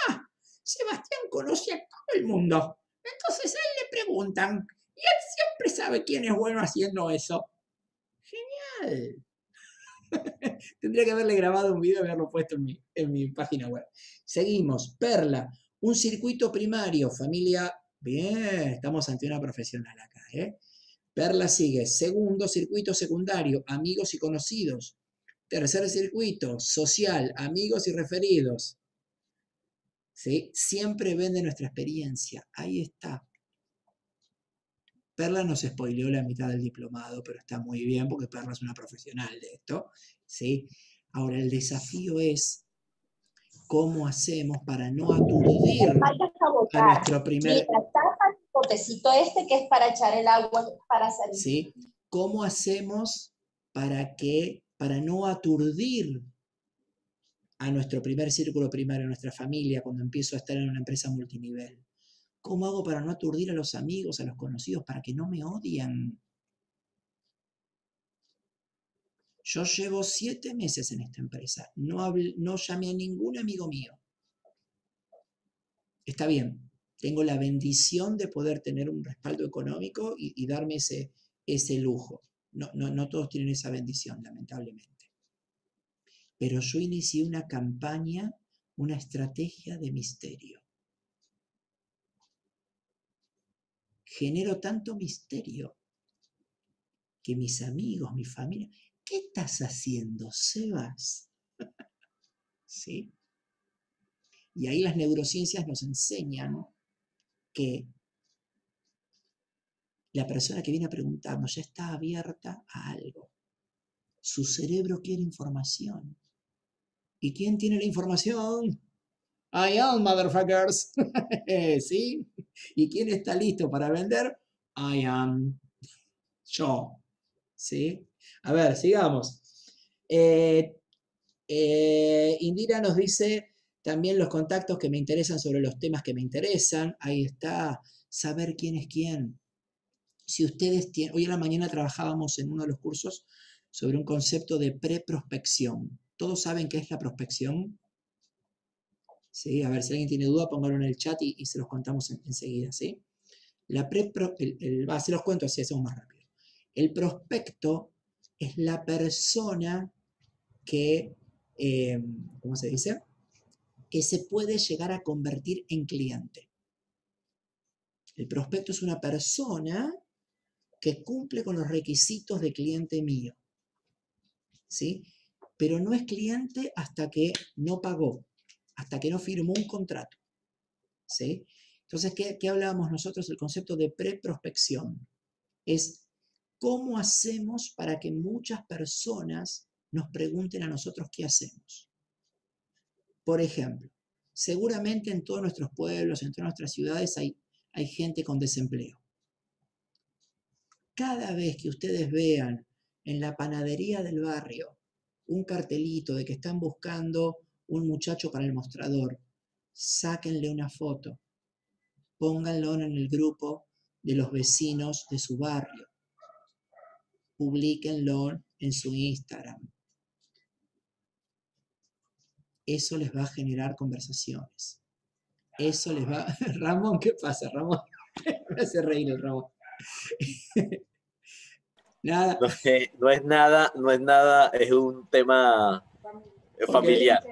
Ah, Sebastián conoce a todo el mundo. Entonces a él le preguntan, y él siempre sabe quién es bueno haciendo eso. Genial. Tendría que haberle grabado un video y haberlo puesto en mi, en mi página web. Seguimos. Perla. Un circuito primario, familia. Bien, estamos ante una profesional acá. ¿eh? Perla sigue. Segundo, circuito secundario, amigos y conocidos. Tercer circuito, social, amigos y referidos. ¿Sí? Siempre vende nuestra experiencia. Ahí está. Perla nos spoileó la mitad del diplomado, pero está muy bien porque Perla es una profesional de esto. ¿sí? Ahora, el desafío es cómo hacemos para no aturdir a nuestro primer... Sí, el potecito este que es para echar el agua para salir. ¿Sí? ¿Cómo hacemos para que, para no aturdir a nuestro primer círculo primario, a nuestra familia, cuando empiezo a estar en una empresa multinivel? ¿Cómo hago para no aturdir a los amigos, a los conocidos, para que no me odien? Yo llevo siete meses en esta empresa, no, no llamé a ningún amigo mío. Está bien, tengo la bendición de poder tener un respaldo económico y, darme ese, ese lujo. No, no, no todos tienen esa bendición, lamentablemente. Pero yo inicié una campaña, una estrategia de misterio. Genero tanto misterio que mis amigos, mi familia, ¿Qué estás haciendo, Sebas? ¿Sí? Y ahí las neurociencias nos enseñan que la persona que viene a preguntarnos ya está abierta a algo. Su cerebro quiere información. ¿Y quién tiene la información? I am, motherfuckers. ¿Sí? ¿Y quién está listo para vender? I am. Yo. ¿Sí? A ver, sigamos. Eh, eh, Indira nos dice también los contactos que me interesan sobre los temas que me interesan. Ahí está, saber quién es quién. Si ustedes tienen, hoy en la mañana trabajábamos en uno de los cursos sobre un concepto de preprospección. ¿Todos saben qué es la prospección? Sí, a ver, si alguien tiene duda, pónganlo en el chat y, se los contamos enseguida, ¿sí? La pre, el, se los cuento así, hacemos más rápido. El prospecto es la persona que, eh, ¿cómo se dice? Que se puede llegar a convertir en cliente. El prospecto es una persona que cumple con los requisitos de cliente mío. ¿Sí? Pero no es cliente hasta que no pagó, hasta que no firmó un contrato. ¿Sí? Entonces, ¿qué, qué hablábamos nosotros? El concepto de preprospección. Es ¿Cómo hacemos para que muchas personas nos pregunten a nosotros qué hacemos? Por ejemplo, seguramente en todos nuestros pueblos, en todas nuestras ciudades hay, hay gente con desempleo. Cada vez que ustedes vean en la panadería del barrio un cartelito de que están buscando un muchacho para el mostrador, sáquenle una foto, pónganlo en el grupo de los vecinos de su barrio Publíquenlo en su Instagram. Eso les va a generar conversaciones. Eso les va... Ramón, ¿qué pasa, Ramón? Me hace reír el Ramón. nada. No, es nada, no es nada, es un tema familiar.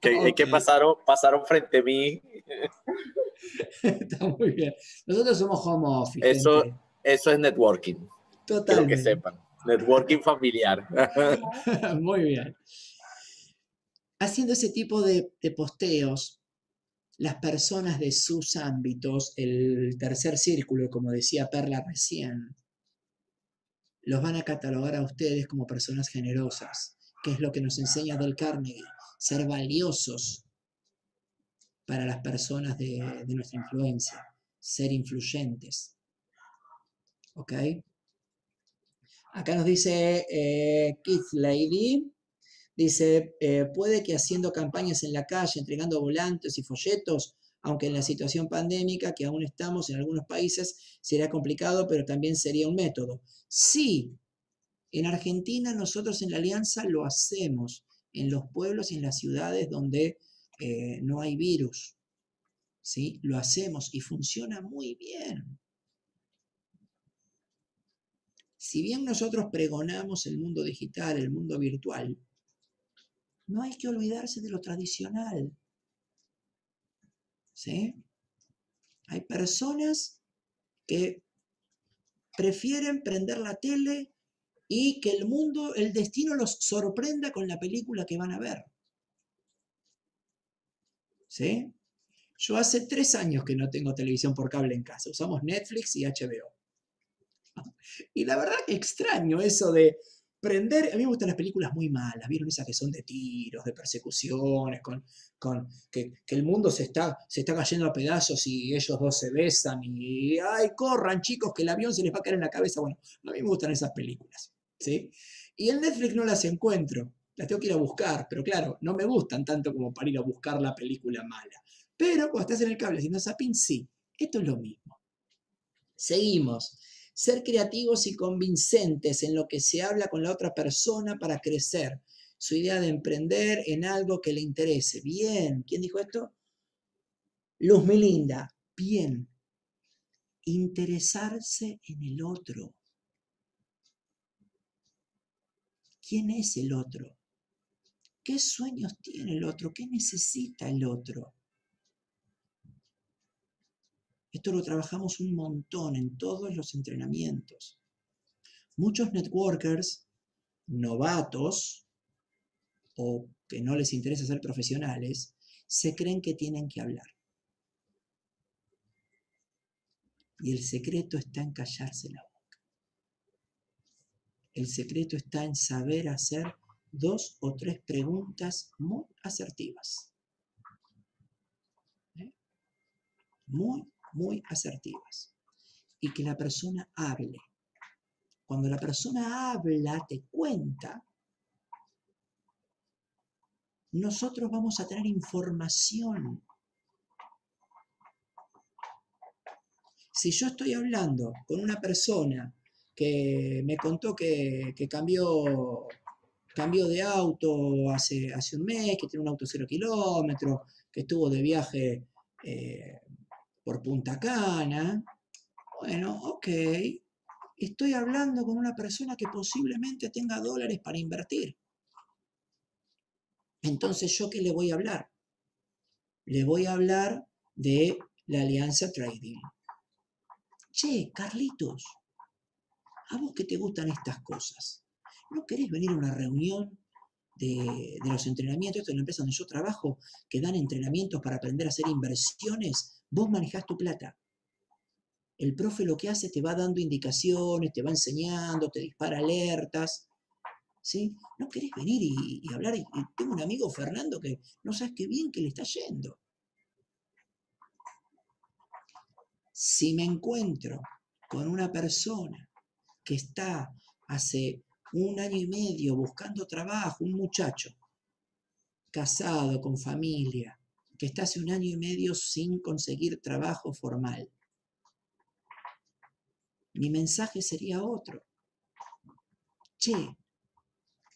que, que pasaron, pasaron frente a mí. Está muy bien. Nosotros somos home office. Eso, eso es networking. Totalmente. que sepan. Networking familiar. muy bien. Haciendo ese tipo de, de posteos, las personas de sus ámbitos, el tercer círculo, como decía Perla recién, los van a catalogar a ustedes como personas generosas, que es lo que nos enseña Del Carnegie, ser valiosos para las personas de, nuestra influencia, ser influyentes. ¿Ok? Acá nos dice eh, Keith Lady, dice, eh, puede que haciendo campañas en la calle, entregando volantes y folletos, aunque en la situación pandémica que aún estamos en algunos países sería complicado, pero también sería un método. Sí, en Argentina nosotros en la Alianza lo hacemos, en los pueblos y en las ciudades donde eh, no hay virus. ¿sí? Lo hacemos y funciona muy bien. Si bien nosotros pregonamos el mundo digital, el mundo virtual, no hay que olvidarse de lo tradicional. ¿Sí? Hay personas que prefieren prender la tele y que el mundo, el destino los sorprenda con la película que van a ver. ¿Sí? Yo hace tres años que no tengo televisión por cable en casa. Usamos Netflix y HBO. Y la verdad que extraño eso de prender. A mí me gustan las películas muy malas. ¿Vieron esas que son de tiros, de persecuciones, con, con que, el mundo se está, se está cayendo a pedazos y ellos dos se besan y ¡ay, corran chicos que el avión se les va a caer en la cabeza! Bueno, a mí me gustan esas películas. Y en Netflix no las encuentro las tengo que ir a buscar, pero claro, no me gustan tanto como para ir a buscar la película mala. Pero cuando estás en el cable haciendo zapping, sí, esto es lo mismo. Seguimos. Ser creativos y convincentes en lo que se habla con la otra persona para crecer. Su idea de emprender en algo que le interese. Bien. ¿Quién dijo esto? Luz Melinda. Bien. Interesarse en el otro. ¿Quién es el otro? ¿Qué sueños tiene el otro? ¿Qué necesita el otro? Esto lo trabajamos un montón en todos los entrenamientos. Muchos networkers novatos o que no les interesa ser profesionales, se creen que tienen que hablar. Y el secreto está en callarse la boca. El secreto está en saber hacer dos o tres preguntas muy asertivas. ¿Eh? Muy, muy asertivas. Y que la persona hable. Cuando la persona habla, te cuenta, nosotros vamos a tener información. Si yo estoy hablando con una persona que me contó que, que cambió cambió de auto hace, hace un mes, que tiene un auto cero kilómetros, que estuvo de viaje eh, por Punta Cana. Bueno, ok, estoy hablando con una persona que posiblemente tenga dólares para invertir. Entonces, ¿yo qué le voy a hablar? Le voy a hablar de la alianza trading. Che, Carlitos, ¿a vos que te gustan estas cosas? ¿no querés venir a una reunión de, los entrenamientos de la empresa donde yo trabajo, que dan entrenamientos para aprender a hacer inversiones? Vos manejás tu plata. El profe lo que hace te va dando indicaciones, te va enseñando, te dispara alertas. ¿Sí? ¿No querés venir y, hablar? Tengo un amigo, Fernando, que no sabes qué bien que le está yendo. Si me encuentro con una persona que está hace un año y medio buscando trabajo, un muchacho casado, con familia, que está hace un año y medio sin conseguir trabajo formal. Mi mensaje sería otro. che,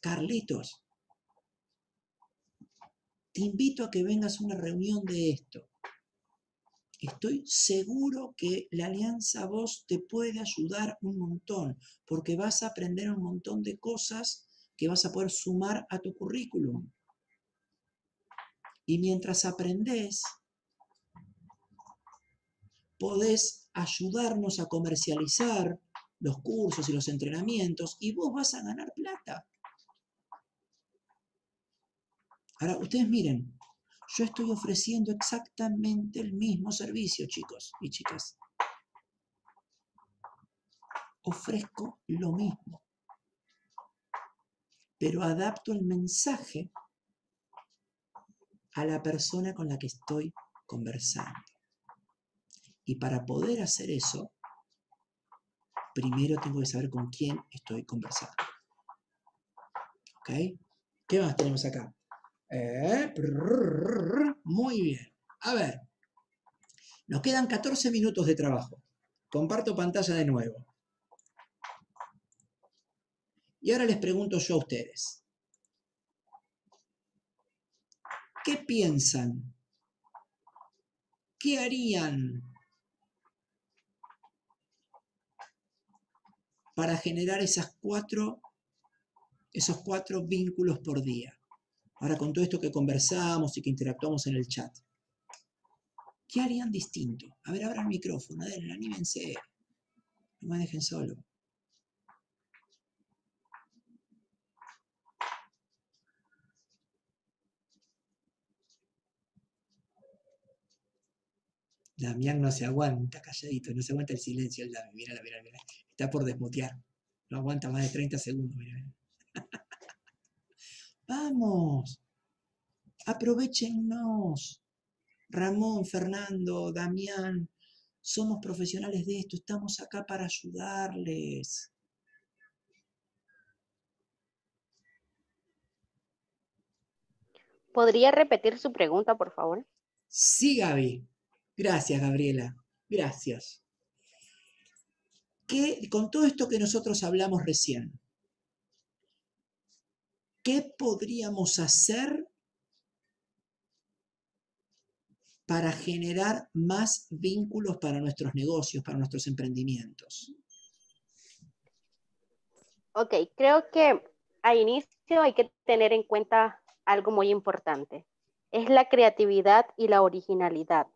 Carlitos, te invito a que vengas a una reunión de esto. Estoy seguro que la Alianza Voz te puede ayudar un montón, porque vas a aprender un montón de cosas que vas a poder sumar a tu currículum. Y mientras aprendes, podés ayudarnos a comercializar los cursos y los entrenamientos y vos vas a ganar plata. Ahora, ustedes miren, yo estoy ofreciendo exactamente el mismo servicio, chicos y chicas. Ofrezco lo mismo, pero adapto el mensaje a la persona con la que estoy conversando. Y para poder hacer eso, primero tengo que saber con quién estoy conversando. ¿Ok? ¿Qué más tenemos acá? Muy bien. A ver. Nos quedan 14 minutos de trabajo. Comparto pantalla de nuevo. Y ahora les pregunto yo a ustedes. ¿Qué piensan? ¿Qué harían para generar esas cuatro, esos cuatro vínculos por día? Ahora con todo esto que conversamos y que interactuamos en el chat, ¿qué harían distinto? A ver, abran el micrófono, denle, anímense. No me dejen solo. Damián no se aguanta calladito, no se aguanta el silencio el Damián. Mírala, mírala, mírala. Está por desmutear. No aguanta más de 30 segundos, mira. Vamos, aprovechenos. Ramón, Fernando, Damián, somos profesionales de esto, estamos acá para ayudarles. ¿Podría repetir su pregunta, por favor? Sí, Gaby. Gracias, Gabriela. Gracias. ¿Qué, con todo esto que nosotros hablamos recién, ¿Qué podríamos hacer para generar más vínculos para nuestros negocios, para nuestros emprendimientos? Ok, creo que a inicio hay que tener en cuenta algo muy importante. Es la creatividad y la originalidad.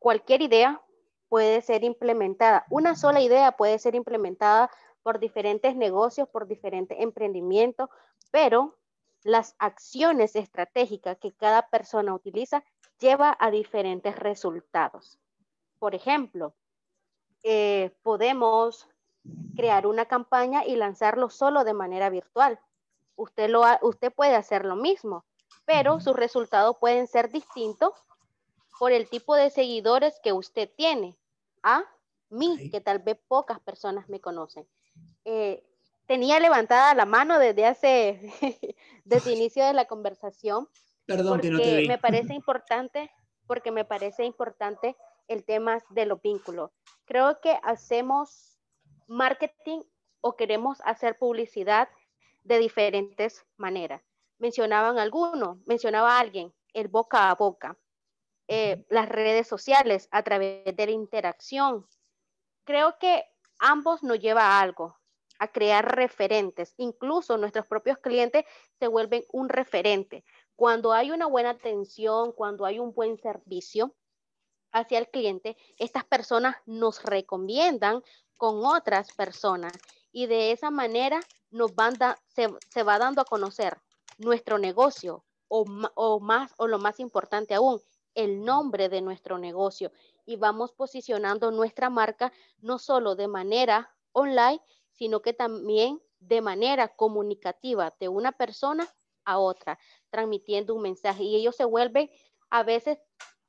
Cualquier idea puede ser implementada, una sola idea puede ser implementada por diferentes negocios, por diferentes emprendimientos, pero las acciones estratégicas que cada persona utiliza lleva a diferentes resultados. Por ejemplo, eh, podemos crear una campaña y lanzarlo solo de manera virtual. Usted, lo usted puede hacer lo mismo, pero sus resultados pueden ser distintos por el tipo de seguidores que usted tiene a mí, que tal vez pocas personas me conocen. Eh, tenía levantada la mano desde hace, desde inicio de la conversación. Perdón que no te vi. Me parece importante, porque me parece importante el tema de los vínculos. Creo que hacemos marketing o queremos hacer publicidad de diferentes maneras. Mencionaban algunos, mencionaba alguien, el boca a boca, eh, las redes sociales a través de la interacción. Creo que ambos nos lleva a algo, a crear referentes. Incluso nuestros propios clientes se vuelven un referente. Cuando hay una buena atención, cuando hay un buen servicio hacia el cliente, estas personas nos recomiendan con otras personas y de esa manera nos van se, va dando a conocer nuestro negocio o, o más o lo más importante aún, el nombre de nuestro negocio y vamos posicionando nuestra marca no solo de manera online, sino que también de manera comunicativa de una persona a otra, transmitiendo un mensaje. Y ellos se vuelven a veces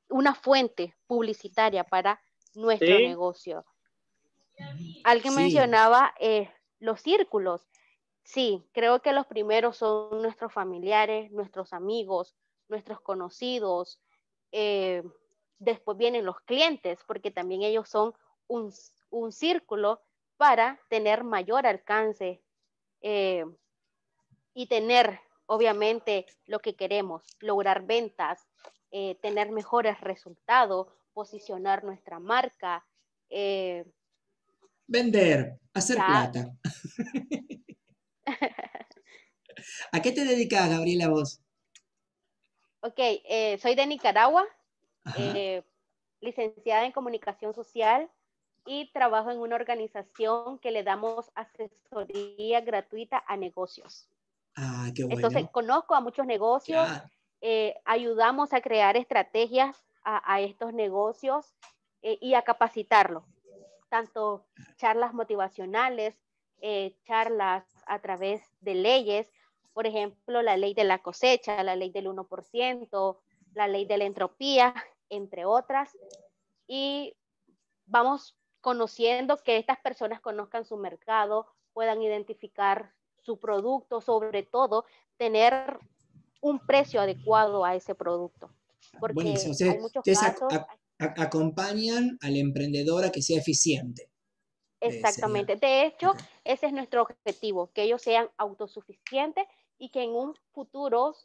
una fuente publicitaria para nuestro negocio. Alguien mencionaba eh, los círculos. Sí, creo que los primeros son nuestros familiares, nuestros amigos, nuestros conocidos. Eh, después vienen los clientes, porque también ellos son un, un círculo para tener mayor alcance eh, y tener, obviamente, lo que queremos, lograr ventas, eh, tener mejores resultados, posicionar nuestra marca. Eh, Vender, hacer plata. ¿A qué te dedicas, Gabriela, vos? Ok, soy de Nicaragua, licenciada en comunicación social y trabajo en una organización que le damos asesoría gratuita a negocios. Ah, qué bueno. Entonces, conozco a muchos negocios, eh, ayudamos a crear estrategias a, estos negocios eh, y a capacitarlos, tanto charlas motivacionales, eh, charlas a través de leyes, por ejemplo, la ley de la cosecha, la ley del 1%, la ley de la entropía, entre otras. Y vamos conociendo que estas personas conozcan su mercado, puedan identificar su producto, sobre todo tener un precio adecuado a ese producto. Porque hay muchos casos, acompañan al emprendedor a que sea eficiente. Exactamente. De hecho, ese es nuestro objetivo, que ellos sean autosuficientes y que en un futuro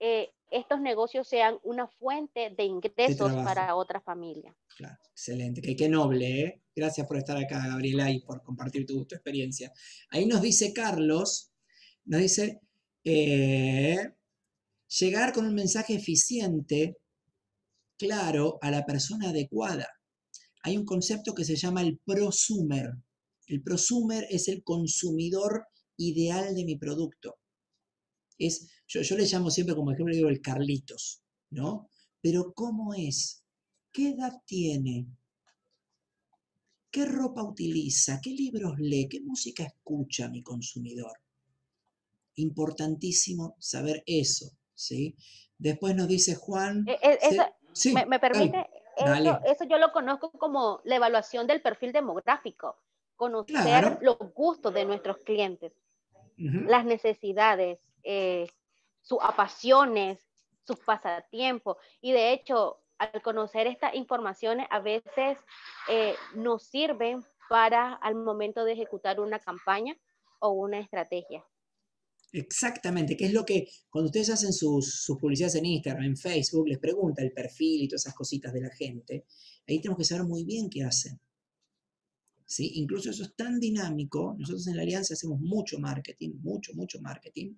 eh, estos negocios sean una fuente de ingresos para otra familia. Claro, excelente, qué, noble, ¿eh? Gracias por estar acá, Gabriela, y por compartir tu, experiencia. Ahí nos dice Carlos, nos dice, eh, llegar con un mensaje eficiente, claro, a la persona adecuada. Hay un concepto que se llama el prosumer. El prosumer es el consumidor ideal de mi producto. Es, yo, yo le llamo siempre como ejemplo, digo el Carlitos, ¿no? Pero ¿cómo es? ¿Qué edad tiene? ¿Qué ropa utiliza? ¿Qué libros lee? ¿Qué música escucha mi consumidor? Importantísimo saber eso, ¿sí? Después nos dice Juan... Eh, eh, eso, me, permite, eso, yo lo conozco como la evaluación del perfil demográfico, conocer los gustos de nuestros clientes, las necesidades, eh, sus apasiones, sus pasatiempos. Y de hecho, al conocer estas informaciones, a veces eh, nos sirven para al momento de ejecutar una campaña o una estrategia. Exactamente, que es lo que cuando ustedes hacen sus, sus, publicidades en Instagram, en Facebook, les pregunta el perfil y todas esas cositas de la gente, ahí tenemos que saber muy bien qué hacen. ¿Sí? Incluso eso es tan dinámico, nosotros en la Alianza hacemos mucho marketing, mucho, mucho marketing,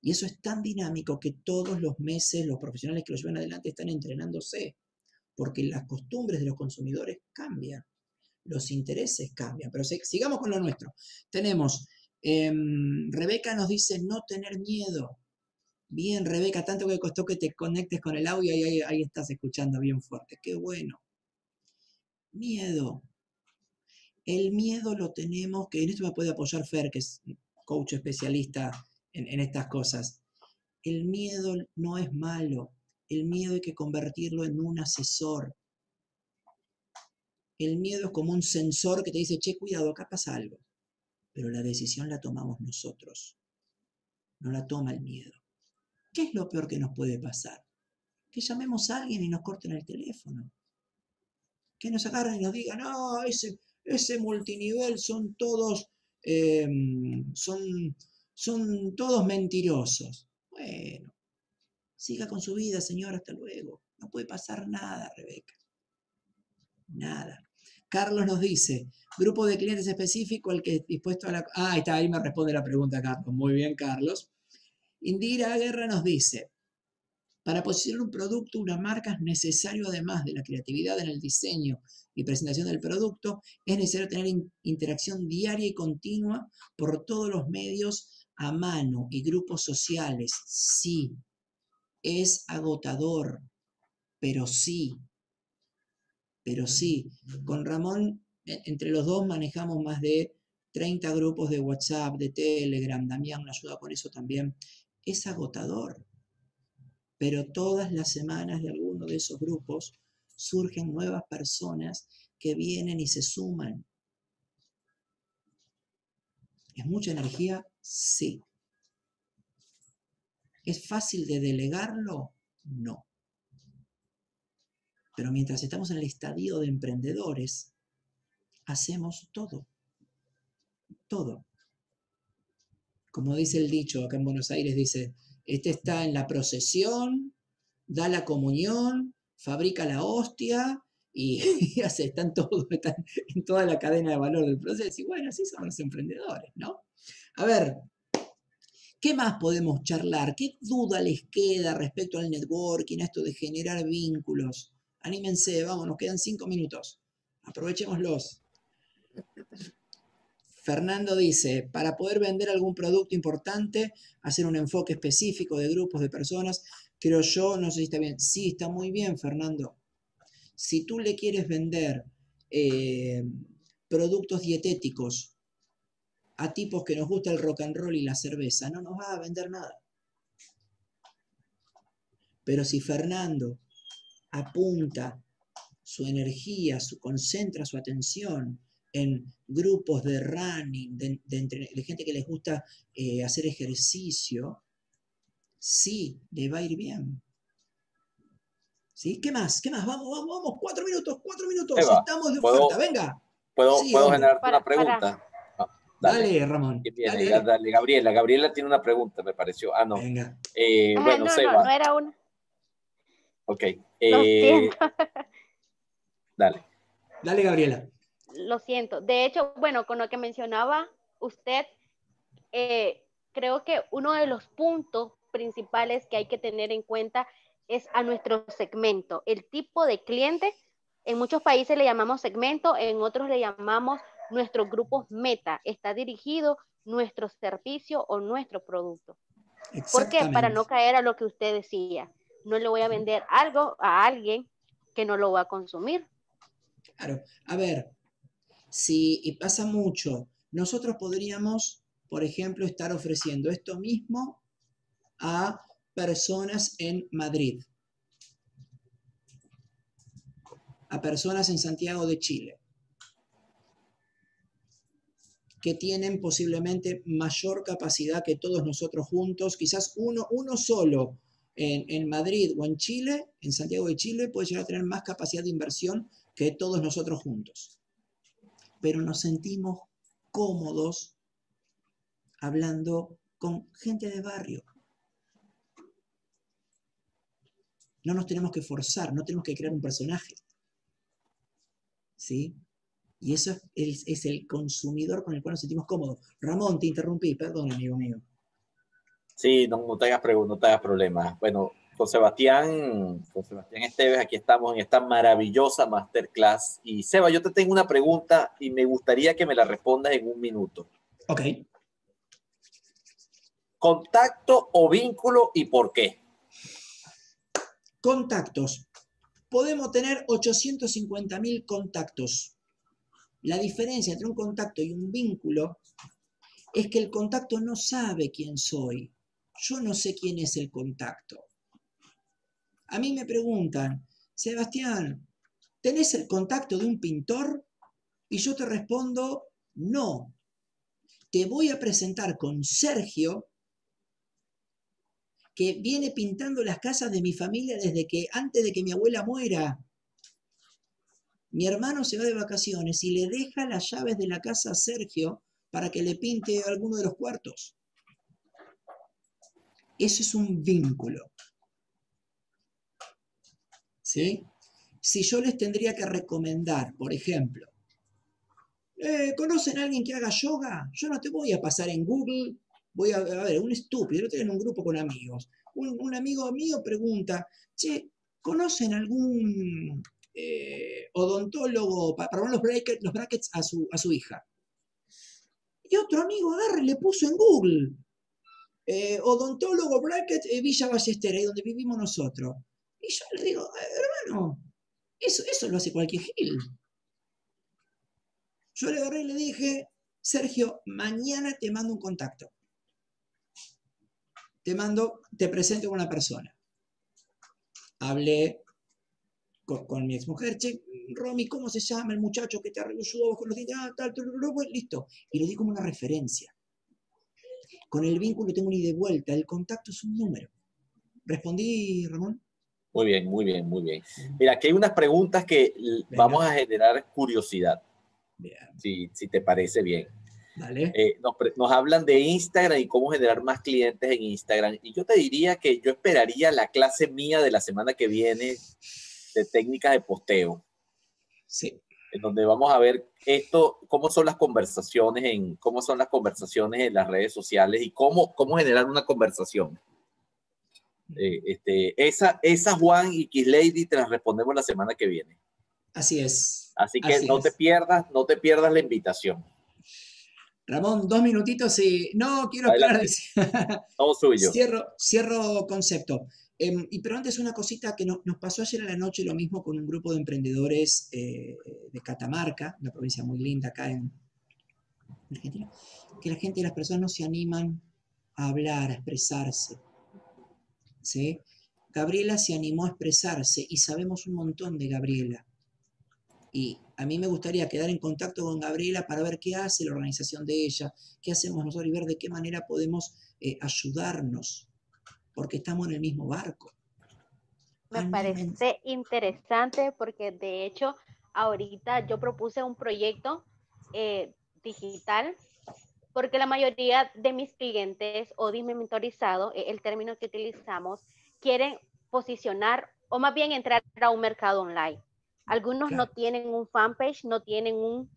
y eso es tan dinámico que todos los meses los profesionales que lo llevan adelante están entrenándose, porque las costumbres de los consumidores cambian, los intereses cambian. Pero sigamos con lo nuestro. Tenemos, em, Rebeca nos dice no tener miedo. Bien, Rebeca, tanto que costó que te conectes con el audio y ahí, ahí estás escuchando bien fuerte. Qué bueno. Miedo. El miedo lo tenemos, que en esto me puede apoyar Fer, que es coach especialista en, estas cosas. El miedo no es malo, el miedo hay que convertirlo en un asesor. El miedo es como un sensor que te dice, che, cuidado, acá pasa algo. Pero la decisión la tomamos nosotros. No la toma el miedo. ¿Qué es lo peor que nos puede pasar? Que llamemos a alguien y nos corten el teléfono. Que nos agarren y nos digan, no, ese, ese multinivel son todos, em, son son todos mentirosos. Bueno, siga con su vida, señor, hasta luego. No puede pasar nada, Rebeca. Nada. Carlos nos dice, grupo de clientes específico, el que es dispuesto a la... Ah, ahí está, ahí me responde la pregunta, Carlos. Muy bien, Carlos. Indira Guerra nos dice, para posicionar un producto, una marca es necesario, además de la creatividad en el diseño y presentación del producto, es necesario tener interacción diaria y continua por todos los medios a mano y grupos sociales, sí. Es agotador, pero sí. Pero sí. Con Ramón, e, entre los dos manejamos más de 30 grupos de WhatsApp, de Telegram. Damián nos ayuda con eso también. Es agotador. Pero todas las semanas de alguno de esos grupos surgen nuevas personas que vienen y se suman. ¿Es mucha energía? Sí. ¿Es fácil de delegarlo? No. Pero mientras estamos en el estadio de emprendedores, hacemos todo. Todo. como dice el dicho acá en Buenos Aires, dice, este está en la procesión, da la comunión, fabrica la hostia y, hace, están todos, están en toda la cadena de valor del proceso. Y bueno, así son los emprendedores, ¿no? A ver, ¿qué más podemos charlar? ¿Qué duda les queda respecto al networking, a esto de generar vínculos? Anímense, vamos, nos quedan cinco minutos. Aprovechémoslos. Fernando dice, para poder vender algún producto importante, hacer un enfoque específico de grupos de personas, creo yo, no sé si está bien. Sí, está muy bien, Fernando. Si tú le quieres vender eh, productos dietéticos a tipos que nos gusta el rock and roll y la cerveza, no nos va a vender nada. Pero si Fernando apunta su energía, su, concentra su atención en grupos de running, de, gente que les gusta eh, hacer ejercicio, sí, le va a ir bien. ¿Sí? ¿Qué más? ¿Qué más? Vamos, vamos, vamos. Cuatro minutos, cuatro minutos. Estamos de oferta, venga. ¿Puedo, ¿puedo generarte una pregunta? Ah, dale, Ramón. Dale. Gabriela. Gabriela tiene una pregunta, me pareció. Ah, no. Venga. Eh, ah, bueno, no, Seba. No, no era una. Ok. Lo Eh, siento. dale. Dale, Gabriela. Lo siento. De hecho, bueno, con lo que mencionaba usted, eh, creo que uno de los puntos principales que hay que tener en cuenta es a nuestro segmento, el tipo de cliente. En muchos países le llamamos segmento, en otros le llamamos nuestros grupos meta. Está dirigido nuestro servicio o nuestro producto. ¿Por qué? Para no caer a lo que usted decía. No le voy a vender algo a alguien que no lo va a consumir. Claro. A ver, si y pasa mucho, nosotros podríamos, por ejemplo, estar ofreciendo esto mismo a personas en Madrid, a personas en Santiago de Chile, que tienen posiblemente mayor capacidad que todos nosotros juntos, quizás uno, uno solo en, en Madrid o en Chile, en Santiago de Chile, puede llegar a tener más capacidad de inversión que todos nosotros juntos. Pero nos sentimos cómodos hablando con gente de barrio. No nos tenemos que forzar, no tenemos que crear un personaje. ¿Sí? Y eso es el, es el consumidor con el cual nos sentimos cómodos. Ramón, te interrumpí, perdón, amigo mío. Sí, no, no te hagas preguntas, no te hagas problemas. Bueno, con Sebastián, con Sebastián Esteves, aquí estamos en esta maravillosa masterclass. Y Seba, yo te tengo una pregunta y me gustaría que me la respondas en un minuto. Ok. ¿Contacto o vínculo y por qué? Contactos. Podemos tener 850.000 contactos. La diferencia entre un contacto y un vínculo es que el contacto no sabe quién soy. Yo no sé quién es el contacto. A mí me preguntan, Sebastián, ¿tenés el contacto de un pintor? Y yo te respondo, no. Te voy a presentar con Sergio, que viene pintando las casas de mi familia desde que antes de que mi abuela muera. Mi hermano se va de vacaciones y le deja las llaves de la casa a Sergio para que le pinte alguno de los cuartos. Eso es un vínculo. ¿Sí? Si yo les tendría que recomendar, por ejemplo, eh, ¿conocen a alguien que haga yoga? Yo no te voy a pasar en Google, voy a, ver, un estúpido, yo estoy en un grupo con amigos. Un, amigo mío pregunta, che, ¿conocen algún eh, odontólogo para poner los brackets, a, su, hija? Y otro amigo agarra y le puso en Google, eh, odontólogo bracket eh, Villa Ballester, ahí donde vivimos nosotros. Y yo le digo, "Eh, hermano, eso, eso lo hace cualquier gil. Yo le agarré y le dije, Sergio, mañana te mando un contacto. Te mando, te presento con una persona. Hablé con, con mi exmujer, che, Romy, ¿cómo se llama el muchacho que te ayudó con los dientes? Ah, tal, tal, tal, tal, listo. Y lo di como una referencia. Con el vínculo tengo una ida y vuelta, el contacto es un número. ¿Respondí, Ramón? Muy bien, muy bien, muy bien. Mira, aquí hay unas preguntas que Venga. vamos a generar curiosidad, Bien. si, si te parece bien. Eh, nos, hablan de Instagram y cómo generar más clientes en Instagram. Y yo te diría que yo esperaría la clase mía de la semana que viene de técnicas de posteo. Sí. En donde vamos a ver esto, cómo son las conversaciones en, cómo son las conversaciones en las redes sociales y cómo, cómo generar una conversación. Eh, este, esa, esa Juan y Kiss Lady te las respondemos la semana que viene. Así es. Así que no te pierdas, no te pierdas la invitación. Ramón, dos minutitos y no quiero hablar de Todo suyo. Cierro, cierro concepto. Em, y pero antes una cosita que nos pasó ayer en la noche, lo mismo con un grupo de emprendedores eh, de Catamarca, una provincia muy linda acá en Argentina, que la gente y las personas no se animan a hablar, a expresarse. ¿sí? Gabriela se animó a expresarse y sabemos un montón de Gabriela. Y a mí me gustaría quedar en contacto con Gabriela para ver qué hace la organización de ella, qué hacemos nosotros y ver de qué manera podemos eh, ayudarnos, porque estamos en el mismo barco. Me parece interesante porque de hecho ahorita yo propuse un proyecto eh, digital porque la mayoría de mis clientes o dime mentorizado, e, el término que utilizamos, quieren posicionar o más bien entrar a un mercado online. Algunos no tienen un fanpage, no tienen un,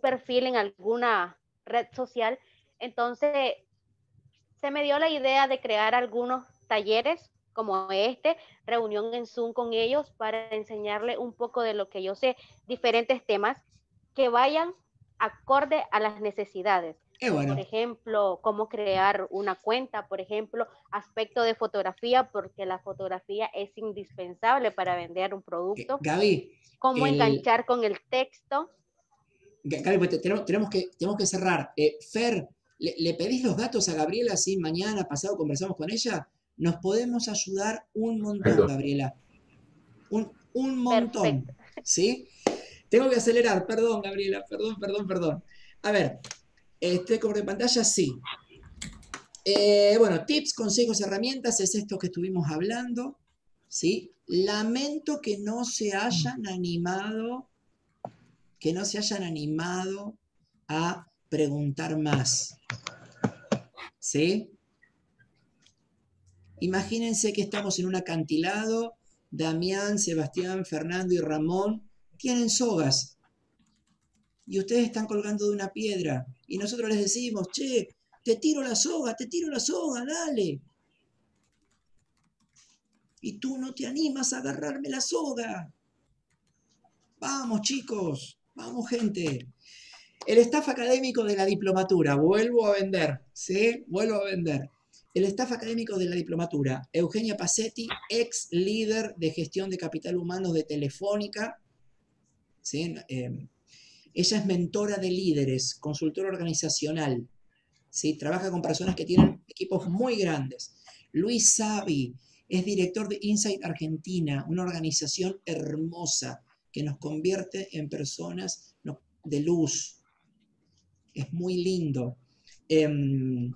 perfil en alguna red social. Entonces, se me dio la idea de crear algunos talleres como este, reunión en Zoom con ellos para enseñarle un poco de lo que yo sé, diferentes temas que vayan acorde a las necesidades. Por ejemplo, cómo crear una cuenta, por ejemplo, aspecto de fotografía, porque la fotografía es indispensable para vender un producto. Eh, Gaby. Cómo enganchar con el texto. Gaby, pues tenemos, que, tenemos que cerrar. Eh, Fer, ¿le, pedís los datos a Gabriela así mañana, pasado, conversamos con ella? Nos podemos ayudar un montón, Gabriela. Un, un montón. ¿Sí? Tengo que acelerar, perdón, Gabriela, perdón, perdón, perdón. A ver, este de pantalla, sí. Eh, bueno, tips, consejos, herramientas, es esto que estuvimos hablando. ¿sí? Lamento que no se hayan animado, que no se hayan animado a preguntar más. ¿Sí? Imagínense que estamos en un acantilado, Damián, Sebastián, Fernando y Ramón tienen sogas y ustedes están colgando de una piedra y nosotros les decimos, che, te tiro la soga, te tiro la soga, dale. Y tú no te animas a agarrarme la soga. Vamos chicos, vamos gente. El staff académico de la diplomatura, vuelvo a vender, ¿sí? Vuelvo a vender. El staff académico de la diplomatura, Eugenia Pacetti, ex líder de gestión de capital humano de Telefónica, ¿sí? Eh, ella es mentora de líderes, consultora organizacional. ¿sí? Trabaja con personas que tienen equipos muy grandes. Luis Savi es director de Insight Argentina, una organización hermosa que nos convierte en personas de luz. Es muy lindo. Em,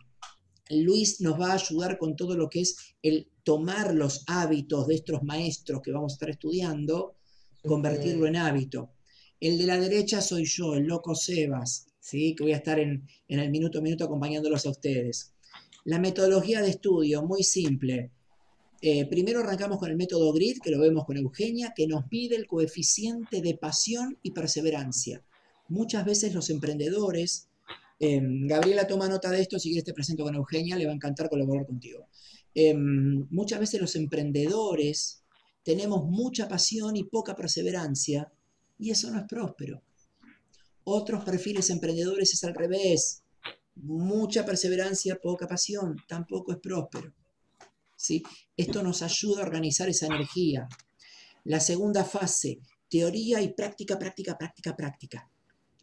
Luis nos va a ayudar con todo lo que es el tomar los hábitos de estos maestros que vamos a estar estudiando, convertirlo en hábito. El de la derecha soy yo, el loco Sebas, ¿sí? que voy a estar en, el minuto a minuto acompañándolos a ustedes. La metodología de estudio, muy simple. Eh, primero arrancamos con el método GRID, que lo vemos con Eugenia, que nos pide el coeficiente de pasión y perseverancia. Muchas veces los emprendedores, em, Gabriela toma nota de esto, si quieres te presento con Eugenia, le va a encantar colaborar contigo. Em, muchas veces los emprendedores tenemos mucha pasión y poca perseverancia y eso no es próspero. Otros perfiles emprendedores es al revés. Mucha perseverancia, poca pasión, tampoco es próspero. ¿Sí? Esto nos ayuda a organizar esa energía. La segunda fase, teoría y práctica, práctica, práctica, práctica.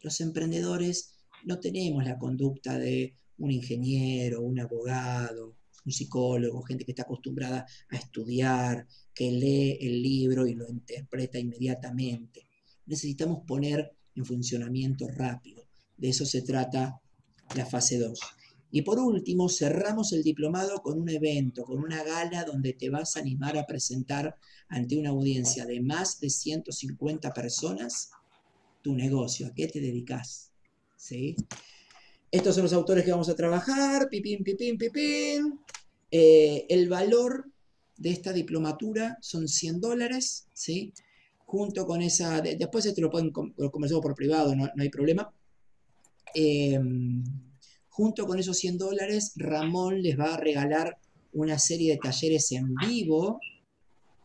Los emprendedores no tenemos la conducta de un ingeniero, un abogado, un psicólogo, gente que está acostumbrada a estudiar, que lee el libro y lo interpreta inmediatamente necesitamos poner en funcionamiento rápido. De eso se trata la fase 2. Y por último, cerramos el diplomado con un evento, con una gala donde te vas a animar a presentar ante una audiencia de más de 150 personas tu negocio, a qué te dedicas. ¿Sí? estos son los autores que vamos a trabajar, pipín, pipín, pipín. Eh, el valor de esta diplomatura son 100 dólares, ¿sí? Junto con esa, después esto lo pueden conversar por privado, no, hay problema. Em, junto con esos 100 dólares, Ramón les va a regalar una serie de talleres en vivo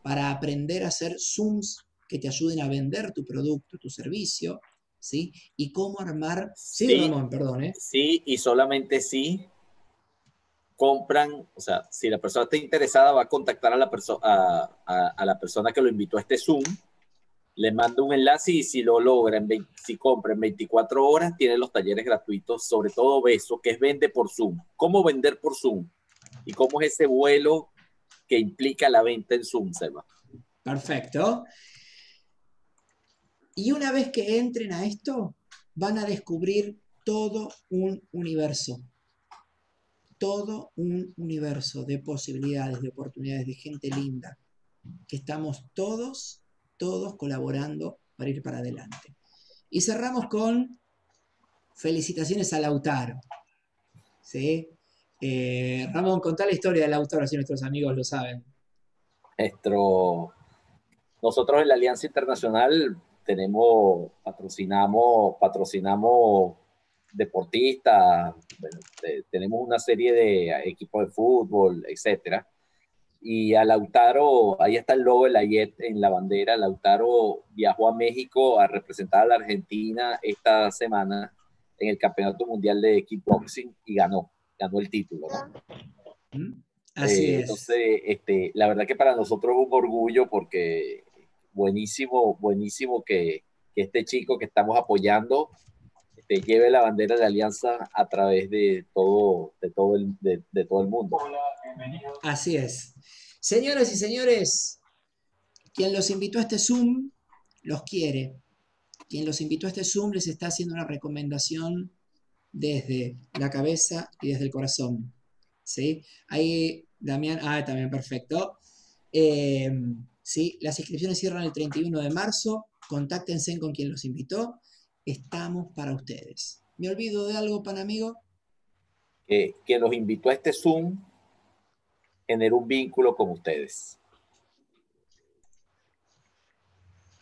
para aprender a hacer Zooms que te ayuden a vender tu producto, tu servicio, ¿sí? Y cómo armar... Sí, Ramón, perdón, ¿eh? Sí, y solamente si compran, o sea, si la persona está interesada, va a contactar a la, a, la persona que lo invitó a este Zoom, le manda un enlace y si lo logra, si compra en 24 horas, tiene los talleres gratuitos, sobre todo Beso, que es vende por Zoom. ¿Cómo vender por Zoom? ¿Y cómo es ese vuelo que implica la venta en Zoom, Selva? Perfecto. Y una vez que entren a esto, van a descubrir todo un universo. Todo un universo de posibilidades, de oportunidades, de gente linda, que estamos todos, todos colaborando para ir para adelante. Y cerramos con felicitaciones a Lautaro. ¿Sí? Eh, Ramón, contá la historia de Lautaro, si nuestros amigos lo saben. Nuestro, nosotros en la Alianza Internacional tenemos, patrocinamos, patrocinamos deportistas, tenemos una serie de equipos de fútbol, etcétera. Y a Lautaro, ahí está el logo de la IET en la bandera. Lautaro viajó a México a representar a la Argentina esta semana en el Campeonato Mundial de Kickboxing y ganó, ganó el título. ¿Mm? Así eh, es. Entonces, este, la verdad que para nosotros es un orgullo porque buenísimo, buenísimo que, este chico que estamos apoyando este, lleve la bandera de alianza a través de todo, de todo, el, de, todo el mundo. Así es. Señoras y señores, quien los invitó a este Zoom los quiere. Quien los invitó a este Zoom les está haciendo una recomendación desde la cabeza y desde el corazón. ¿Sí? Ahí, Damián, ah, también perfecto. Eh, ¿sí? Las inscripciones cierran el 31 de marzo. Contáctense con quien los invitó. Estamos para ustedes. ¿Me olvido de algo, pan amigo? Que los invitó a este Zoom generó un vínculo con ustedes.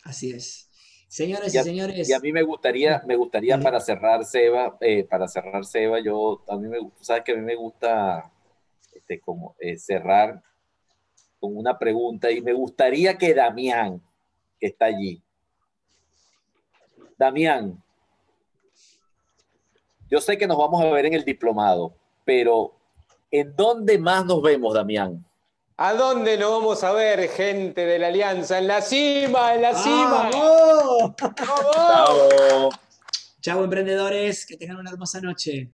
Así es. Señoras y, señores. Y a mí me gustaría, me gustaría para cerrar, Seba, eh, para cerrar, Seba, yo, a mí me gusta, sabes que a mí me gusta este, como, eh, cerrar con una pregunta y me gustaría que Damián, que está allí, Damián, yo sé que nos vamos a ver en el diplomado, pero ¿en dónde más nos vemos, Damián? ¿A dónde nos vamos a ver, gente de la Alianza? En la cima, en la cima. ¡Vamos! Chao, emprendedores, que tengan una hermosa noche.